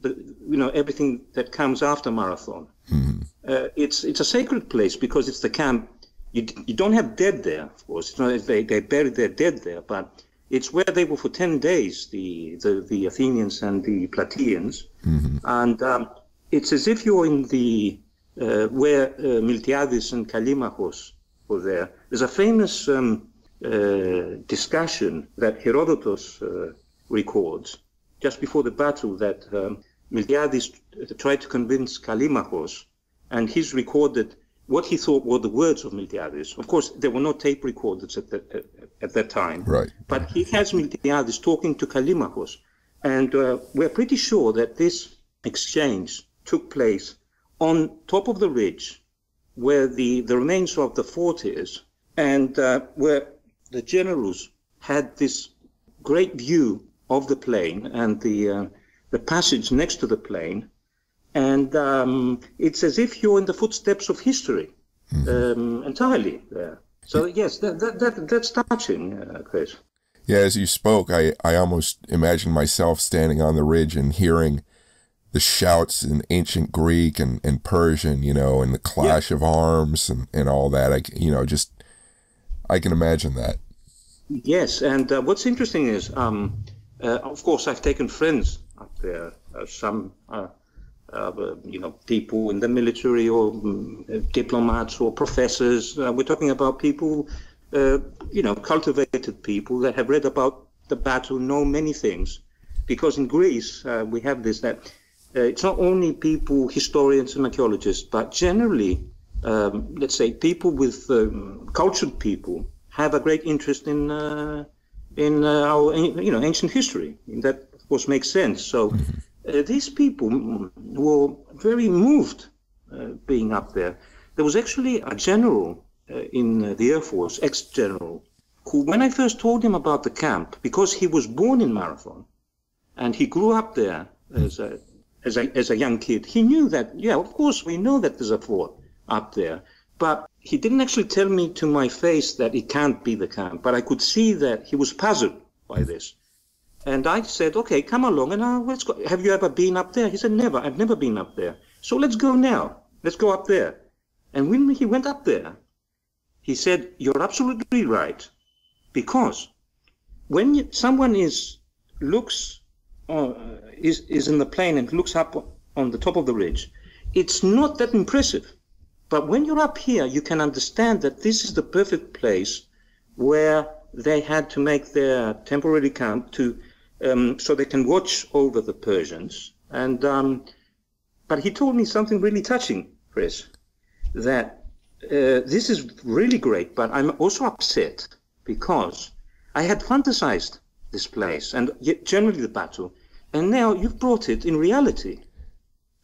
the, you know, everything that comes after Marathon. Mm-hmm. Uh, it's it's a sacred place because it's the camp you, you don't have dead there, of course. It's not they, they buried their dead there, but it's where they were for 10 days, the, the, the Athenians and the Plataeans. Mm-hmm. And um, it's as if you're in the, uh, where uh, Miltiades and Callimachus were there. There's a famous um, uh, discussion that Herodotus uh, records just before the battle that um, Miltiades tried to convince Callimachus, and he's recorded what he thought were the words of Miltiades. Of course, there were no tape recorders at, the, at that time. Right. But he has Miltiades talking to Callimachus. And uh, we're pretty sure that this exchange took place on top of the ridge where the, the remains of the fort is and uh, where the generals had this great view of the plain and the, uh, the passage next to the plain. and um, it's as if you're in the footsteps of history mm-hmm. um, entirely there. So yes, that, that, that that's touching, uh, Chris. Yeah, as you spoke, I, I almost imagined myself standing on the ridge and hearing the shouts in ancient Greek and, and Persian, you know, and the clash yeah. of arms and, and all that. I, you know, just, I can imagine that. Yes, and uh, what's interesting is, um, of course, I've taken friends up there, uh, some uh, uh, you know, people in the military or um, diplomats or professors. Uh, we're talking about people, uh, you know, cultivated people that have read about the battle, know many things. Because in Greece, uh, we have this that uh, it's not only people, historians and archaeologists, but generally, um, let's say, people with um, cultured people have a great interest in in our, you know, ancient history. And that, of course, makes sense. So. Mm-hmm uh, these people were very moved uh, being up there. There was actually a general uh, in the Air Force, ex-general, who, when I first told him about the camp, because he was born in Marathon, and he grew up there as a, as a, as a young kid, he knew that, yeah, of course, we know that there's a fort up there. But he didn't actually tell me to my face that it can't be the camp, but I could see that he was puzzled by this. And I said, okay, come along and uh, let's go. Have you ever been up there? He said, never. I've never been up there. So let's go now. Let's go up there. And when he went up there, he said, you're absolutely right. Because when someone is, looks, uh, is, is in the plain and looks up on the top of the ridge, it's not that impressive. But when you're up here, you can understand that this is the perfect place where they had to make their temporary camp to um, so they can watch over the Persians. And um, but he told me something really touching, Chris, that uh, this is really great, but I'm also upset because I had fantasized this place and generally the battle, and now you've brought it in reality.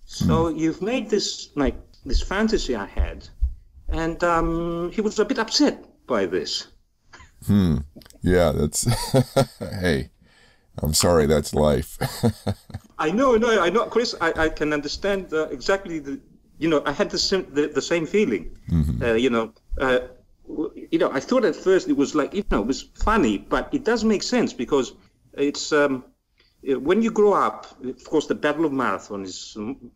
So you've made this like this fantasy I had, and um, he was a bit upset by this. Hmm. Yeah, that's hey. I'm sorry, that's life. I know, no, I know, Chris. I, I can understand uh, exactly the. You know, I had the same the, the same feeling. Mm-hmm. Uh, you know, uh, you know, I thought at first it was like you know it was funny, but it does make sense because it's um, uh, when you grow up, of course, the Battle of Marathon is um,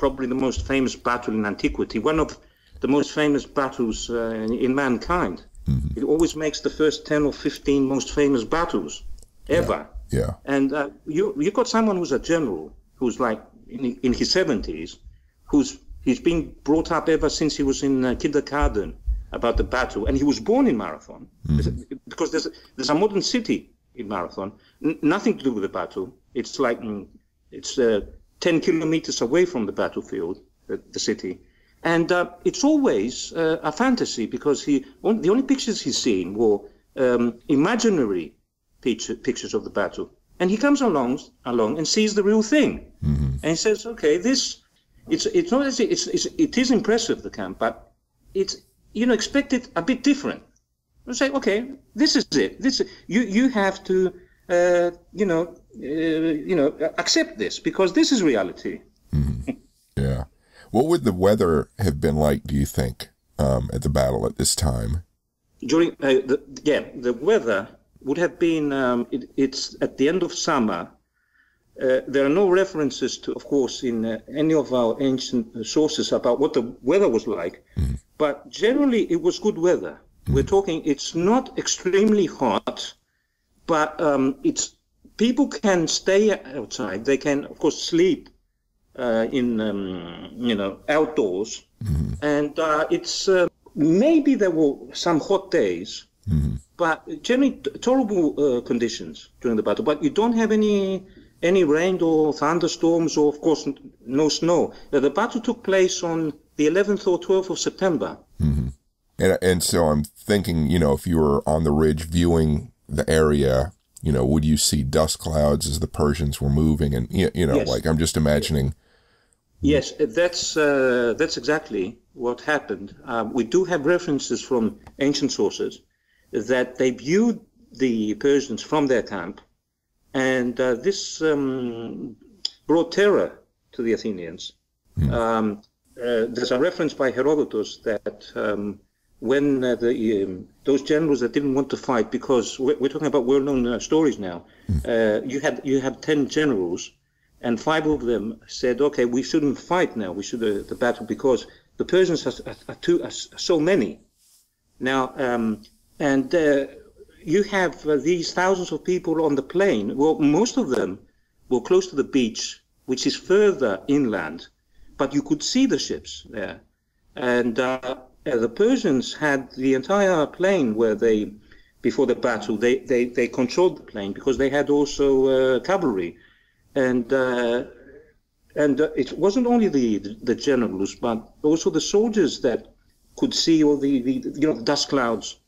probably the most famous battle in antiquity, one of the most famous battles uh, in, in, mankind. Mm-hmm. It always makes the first 10 or 15 most famous battles ever. Yeah. yeah. And uh, you you got someone who's a general who's like in, in his 70s, who's he's been brought up ever since he was in uh, kindergarten about the battle, and he was born in Marathon mm-hmm. because there's there's a modern city in Marathon, N- nothing to do with the battle. It's like mm, it's uh, 10 kilometers away from the battlefield, the, the city, and uh, it's always uh, a fantasy because he the only pictures he's seen were um, imaginary picture, pictures of the battle, and he comes along along and sees the real thing, mm-hmm. and he says, "Okay, this it's it's not it's, it's it is impressive the camp, but it's you know expect it a bit different." You say, "Okay, this is it. This you you have to." Uh, you know, uh, you know, accept this because this is reality. Mm-hmm. Yeah. What would the weather have been like, do you think, um, at the battle at this time? During, uh, the, yeah, the weather would have been, um, it, it's at the end of summer. Uh, there are no references to, of course, in uh, any of our ancient sources about what the weather was like, mm. but generally it was good weather. Mm. We're talking, it's not extremely hot, but um, it's people can stay outside. They can, of course, sleep uh, in um, you know outdoors, mm-hmm. and uh, it's uh, maybe there were some hot days, mm-hmm. but generally t- tolerable uh, conditions during the battle. But you don't have any any rain or thunderstorms, or of course no snow. the battle took place on the 11th or 12th of September. Mm-hmm. And and so I'm thinking, you know, if you were on the ridge viewing the area you know, would you see dust clouds as the Persians were moving? And you know, yes. like I'm just imagining. Yes, that's uh, that's exactly what happened. Um, we do have references from ancient sources that they viewed the Persians from their camp, and uh, this um, brought terror to the Athenians. Hmm. Um, uh, there's a reference by Herodotus that um, when uh, the um, those generals that didn't want to fight because we're, we're talking about well-known uh, stories now. Mm. Uh, you had you had ten generals, and five of them said, "Okay, we shouldn't fight now. We should uh, the battle because the Persians are, are, too, are so many." Now, um, and uh, you have uh, these thousands of people on the plain. Well, most of them were close to the beach, which is further inland, but you could see the ships there, and uh, the Persians had the entire plain where they, before the battle, they, they, they controlled the plain because they had also uh, cavalry. And, uh, and uh, it wasn't only the, the generals, but also the soldiers that could see all the, the you know, dust clouds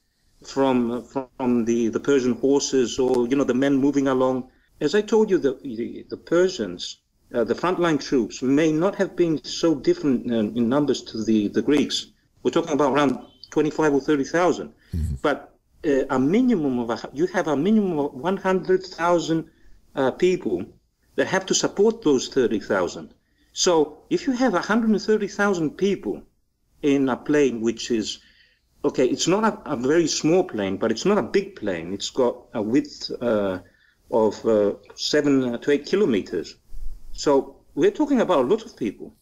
from, from the, the Persian horses or, you know, the men moving along. As I told you, the, the, the Persians, uh, the frontline troops may not have been so different in numbers to the, the Greeks we're talking about around 25 or 30,000. Mm-hmm. But uh, a minimum of, a, you have a minimum of 100,000 uh, people that have to support those 30,000. So if you have 130,000 people in a plain which is, okay, it's not a, a, very small plain, but it's not a big plain. It's got a width uh, of uh, seven to eight kilometers. So we're talking about a lot of people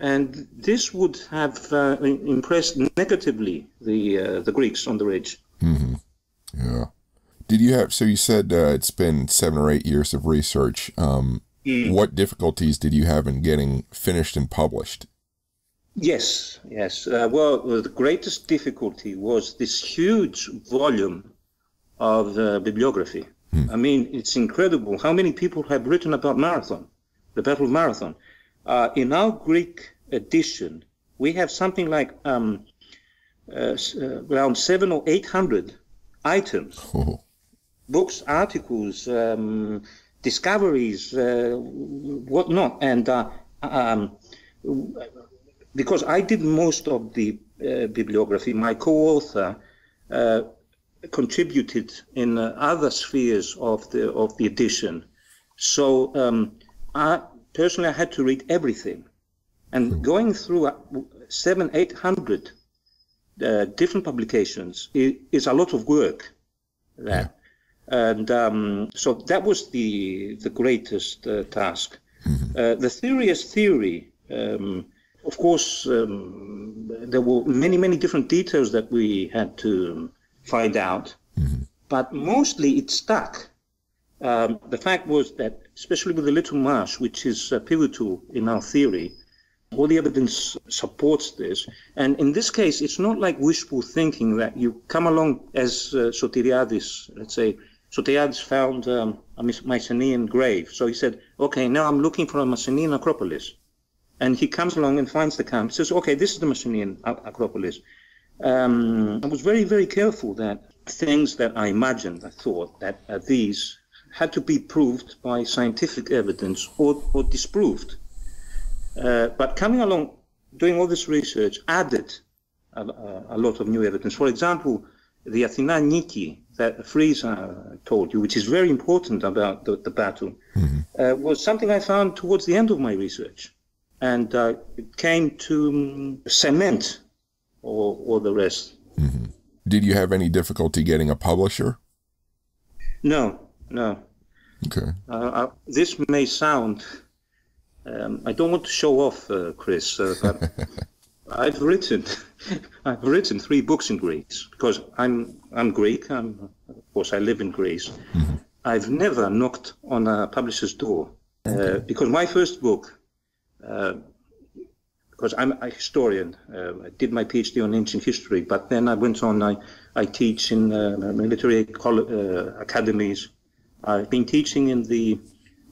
and this would have uh, impressed negatively the uh, the Greeks on the ridge. Mm-hmm. Yeah. Did you have? So you said uh, it's been seven or eight years of research. Um, mm. What difficulties did you have in getting finished and published? Yes, yes. Uh, well, the greatest difficulty was this huge volume of uh, bibliography. Mm. I mean, it's incredible how many people have written about Marathon, the Battle of Marathon. Uh, in our Greek edition, we have something like um, uh, uh, around seven or eight hundred items, oh. books, articles, um, discoveries, uh, whatnot, and uh, um, because I did most of the uh, bibliography, my co-author contributed in other spheres of the of the edition. So um, I, personally, I had to read everything. And hmm. going through uh, seven, eight hundred uh, different publications is, is, a lot of work. That, And um, so that was the the greatest uh, task. Uh, the theory is theory, um, of course, um, there were many many different details that we had to find out, but mostly it stuck. Um, the fact was that, especially with the Little Marsh, which is pivotal in our theory, all the evidence supports this. And in this case, it's not like wishful thinking that you come along as uh, let's say, Sotiriadis found um, a Mycenaean grave. So he said, okay, now I'm looking for a Mycenaean Acropolis. And he comes along and finds the camp. He says, okay, this is the Mycenaean Acropolis. Um, I was very, very careful that things that I imagined, I thought that uh, these had to be proved by scientific evidence or, or disproved. Uh, but coming along, doing all this research added a, a, lot of new evidence. For example, the Athena Niki that Frisa told you, which is very important about the, the battle, mm-hmm. uh, was something I found towards the end of my research. And uh, it came to um, cement all, all the rest. Mm-hmm. Did you have any difficulty getting a publisher? No, no. Okay. Uh, uh this may sound um, I don't want to show off, uh, Chris, uh, but I've written, I've written three books in Greece because I'm I'm Greek. I'm, of course, I live in Greece. Mm-hmm. I've never knocked on a publisher's door uh, okay. because my first book, uh, because I'm a historian, uh, I did my PhD on ancient history, but then I went on. I I teach in uh, military academies. I've been teaching in the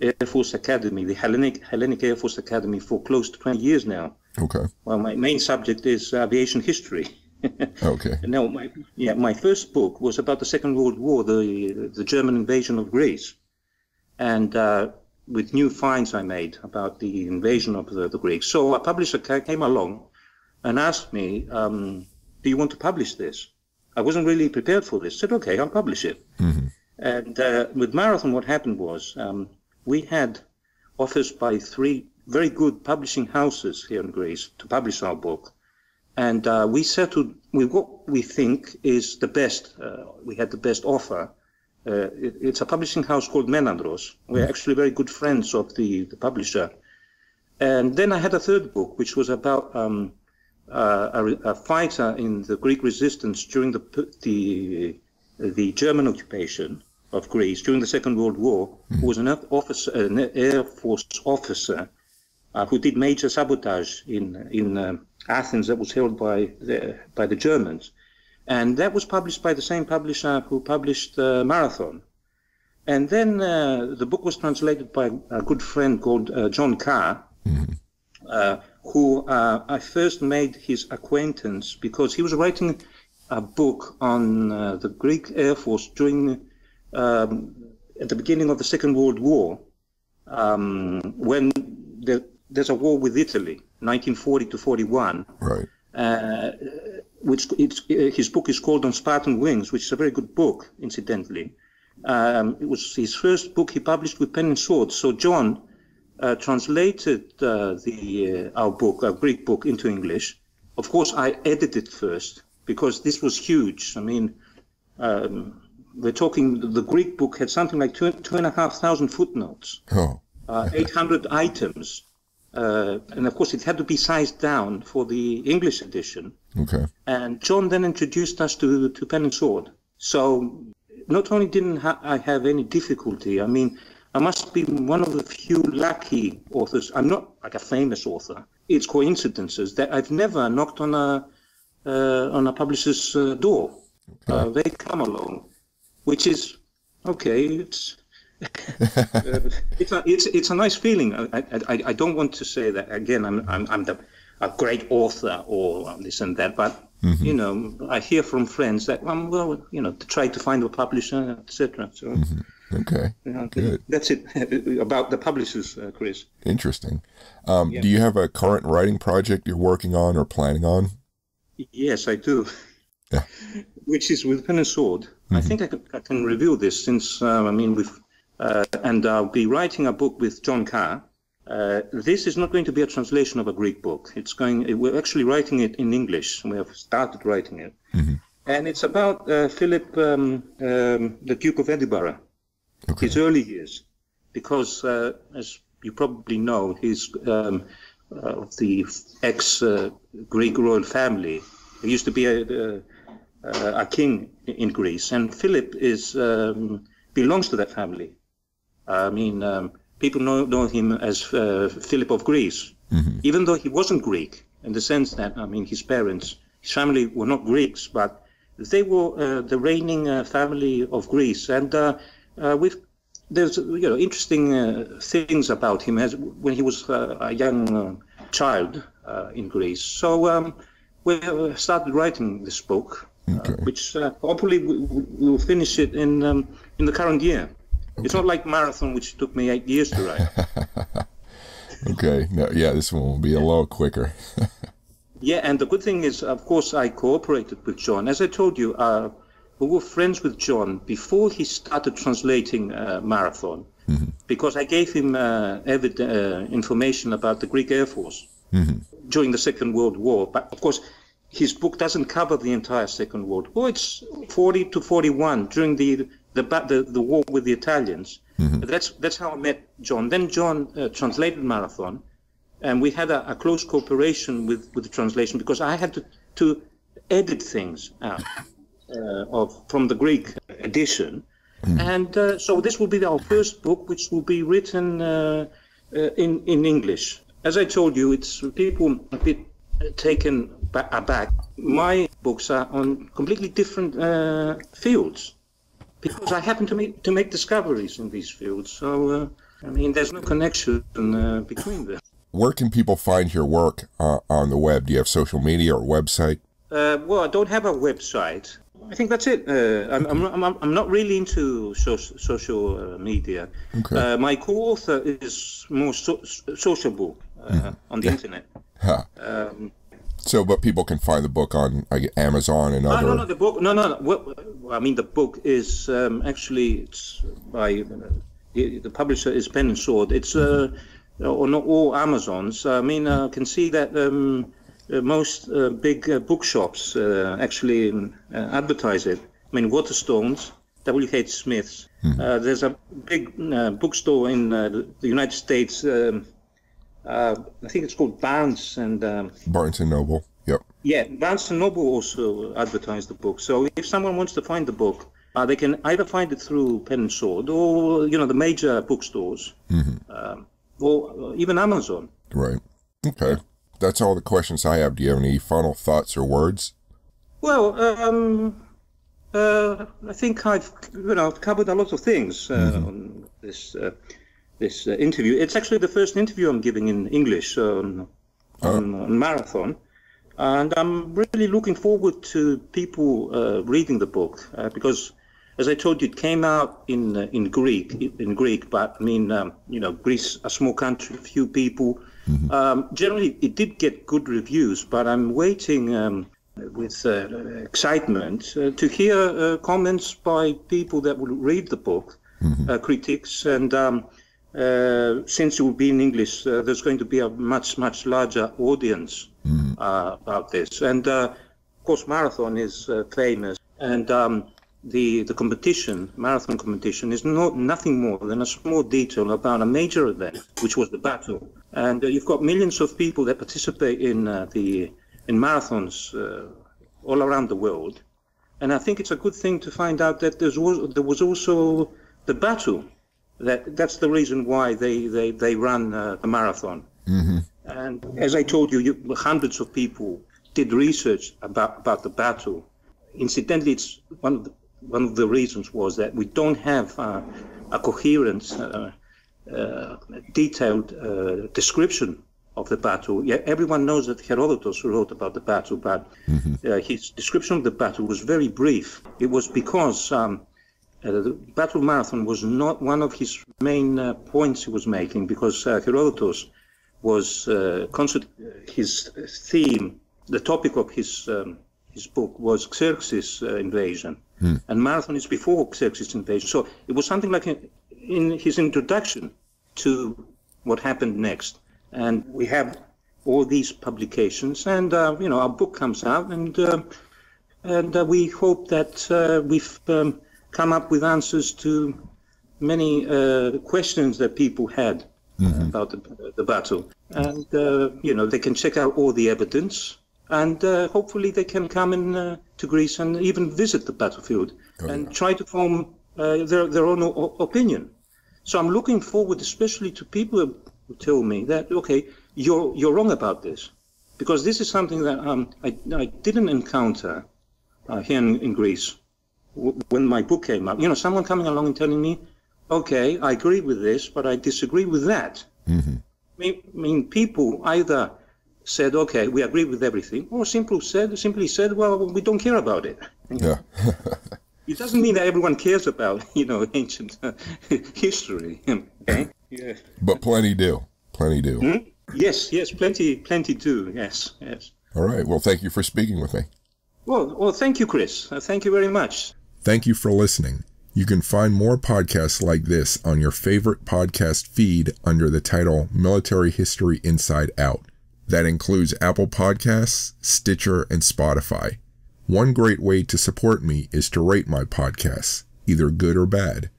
Air Force Academy, the Hellenic, Hellenic Air Force Academy, for close to 20 years now. Okay. Well, my main subject is aviation history. okay. Now, my, yeah, my first book was about the Second World War, the the German invasion of Greece, and uh, with new finds I made about the invasion of the, the Greeks. So a publisher came along and asked me, um, "Do you want to publish this?" I wasn't really prepared for this. I said, "Okay, I'll publish it." Mm-hmm. And uh, with Marathon, what happened was um, we had offers by three very good publishing houses here in Greece to publish our book. And uh, we settled with what we think is the best. Uh, we had the best offer. Uh, it, it's a publishing house called Menandros. We're mm. actually very good friends of the, the publisher. And then I had a third book, which was about um, uh, a, a, fighter in the Greek resistance during the, the, the German occupation of Greece during the Second World War, who was an, officer, an Air Force officer uh, who did major sabotage in in uh, Athens that was held by the by the Germans, and that was published by the same publisher who published uh, Marathon. And then uh, the book was translated by a good friend called uh, John Carr, mm. who I first made his acquaintance because he was writing a book on the Greek Air Force during um, at the beginning of the Second World War, um, when the, there's a war with Italy, 1940 to 41. Right. Uh, which his book is called On Spartan Wings, which is a very good book, incidentally. Um, it was his first book he published with pen and sword. So John uh, translated uh, the uh, our book, our Greek book, into English. Of course, I edited first because this was huge. I mean, um, we're talking, the Greek book had something like two, two and a half thousand footnotes, oh. uh, 800 items. Uh, and of course, it had to be sized down for the English edition. Okay. And John then introduced us to, to pen and sword. So not only didn't ha- I have any difficulty, I mean, I must be one of the few lucky authors. I'm not like a famous author. It's coincidences that I've never knocked on a uh, on a publisher's uh, door. Okay. Uh, they come along which is okay. It's uh, it's, a, it's it's a nice feeling. I, I, I don't want to say that again. I'm I'm, I'm the, a great author or this and that, but mm-hmm. you know, I hear from friends that I'm um, well, you know, to try to find a publisher, etc. So. Mm-hmm. Okay. You know, Good. That's it about the publishers, uh, Chris. Interesting. Um, yeah. Do you have a current writing project you're working on or planning on? Yes, I do. Yeah. Which is with pen and sword. Mm-hmm. I think I can, I can, reveal this since, uh, I mean, we've, uh, and I'll be writing a book with John Carr. Uh, this is not going to be a translation of a Greek book. It's going, we're actually writing it in English. We have started writing it. Mm-hmm. and it's about uh, Philip, um, um, the Duke of Edinburgh, Okay. his early years, because uh, as you probably know, he's um, uh, of the ex-Greek royal family. He used to be a, a, a king in Greece, and Philip is um, belongs to that family. I mean, um, people know, know him as uh, Philip of Greece, even though he wasn't Greek, in the sense that, I mean, his parents, his family were not Greeks, but they were uh, the reigning uh, family of Greece. And uh, uh, with there's you know interesting uh, things about him as when he was uh, a young uh, child uh, in Greece. So um, we uh, started writing this book, Okay. uh, which uh, hopefully we, we will finish it in um, in the current year. It's not like marathon, which took me eight years to write. Okay. No, yeah, this one will be a lot quicker. Yeah, and the good thing is, of course, I cooperated with John. As I told you, uh, we were friends with John before he started translating uh, Marathon, because I gave him uh, evid- uh, information about the Greek Air Force during the Second World War. But of course, his book doesn't cover the entire Second World War. It's 40 to 41 during the the the, the war with the Italians. That's that's how I met John. Then John uh, translated Marathon and we had a, a close cooperation with, with the translation because I had to, to edit things out uh, of from the Greek edition, and uh, so this will be our first book, which will be written uh, uh, in in English. As I told you, it's people a bit taken ba- aback. My books are on completely different uh, fields because I happen to make to make discoveries in these fields. So uh, I mean, there's no connection uh, between them. Where can people find your work uh, on the web? Do you have social media or website? Uh, well, I don't have a website. I think that's it. Uh, I'm, I'm, I'm, I'm not really into so, social uh, media. Okay. Uh, my co-author is more so, sociable uh, on the internet. Huh. Um, So, but people can find the book on like, Amazon and no, other. no, no, the book. No, no, no. Well, I mean, the book is um, actually it's by uh, the, the publisher is Pen and Sword. It's uh, on not all Amazons. I mean, I can see that um, uh, most uh, big uh, bookshops uh, actually um, uh, advertise it. I mean, Waterstones, W.H. Smith's. Uh, there's a big uh, bookstore in uh, the United States. Um, uh, I think it's called Barnes and. Um, Barnes and Noble. Yep. yeah, Barnes and Noble also advertised the book. So if someone wants to find the book, uh, they can either find it through Pen and Sword or you know the major bookstores, um, or uh, even Amazon. Right. Okay. That's all the questions I have. Do you have any final thoughts or words? Well, um, uh, I think I've you know covered a lot of things uh, on this uh, this uh, interview. It's actually the first interview I'm giving in English on, on, on Marathon, and I'm really looking forward to people uh, reading the book uh, because, as I told you, it came out in uh, in Greek in Greek. But I mean, um, you know, Greece, a small country, few people. Um, generally, it did get good reviews, but I'm waiting. Um, with uh, excitement uh, to hear uh, comments by people that will read the book, uh, critics, and um, uh, since it will be in English, uh, there's going to be a much much larger audience uh, about this. And uh, of course, marathon is uh, famous, and um, the the competition, marathon competition, is not nothing more than a small detail about a major event, which was the battle. And you've got millions of people that participate in uh, the in marathons uh, all around the world. And I think it's a good thing to find out that there's, al- there was also the battle. That that's the reason why they they they run uh, the marathon. And as I told you, you, hundreds of people did research about about the battle. Incidentally, it's one of the, one of the reasons was that we don't have uh, a coherent, uh, uh, detailed uh, description of the battle. Yeah, everyone knows that Herodotus wrote about the battle, but uh, his description of the battle was very brief. It was because um, uh, the battle of marathon was not one of his main uh, points he was making, because uh, Herodotus was uh, concert- his theme, the topic of his um, his book was Xerxes' uh, invasion, and marathon is before Xerxes' invasion. So it was something like in, in his introduction to what happened next. And we have all these publications, and uh, you know our book comes out, and uh, and uh, we hope that uh, we've um, come up with answers to many uh, questions that people had mm-hmm. about the, the, battle. And, uh, you know, they can check out all the evidence and uh, hopefully they can come in uh, to Greece and even visit the battlefield oh, and yeah. try to form their, their own o- opinion. So I'm looking forward, especially to people who tell me that, okay, you're, you're wrong about this. Because this is something that um, I, I didn't encounter uh, here in, in Greece when my book came out. You know, someone coming along and telling me, okay, I agree with this, but I disagree with that. Mm-hmm. I, mean, people either said, okay, we agree with everything, or simply said, simply said, well, we don't care about it. Yeah. it doesn't mean that everyone cares about, you know, ancient uh, history. Okay? Yeah. But plenty do. Plenty do. Hmm? Yes, yes, plenty, plenty do. Yes, yes. All right. Well, thank you for speaking with me. Well, well, thank you, Chris. Uh, thank you very much. Thank you for listening. You can find more podcasts like this on your favorite podcast feed under the title Military History Inside Out. That includes Apple Podcasts, Stitcher, and Spotify. One great way to support me is to rate my podcasts, either good or bad.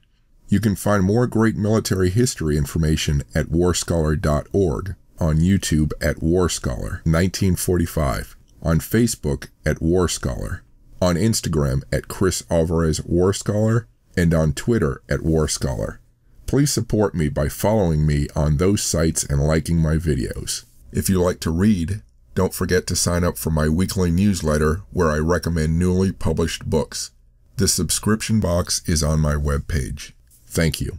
You can find more great military history information at warscholar.org, on YouTube at Warscholar 1945, on Facebook at War Scholar, on Instagram at Chris Alvarez War Scholar, and on Twitter at War Scholar. Please support me by following me on those sites and liking my videos. If you like to read, don't forget to sign up for my weekly newsletter where I recommend newly published books. The subscription box is on my webpage. Thank you.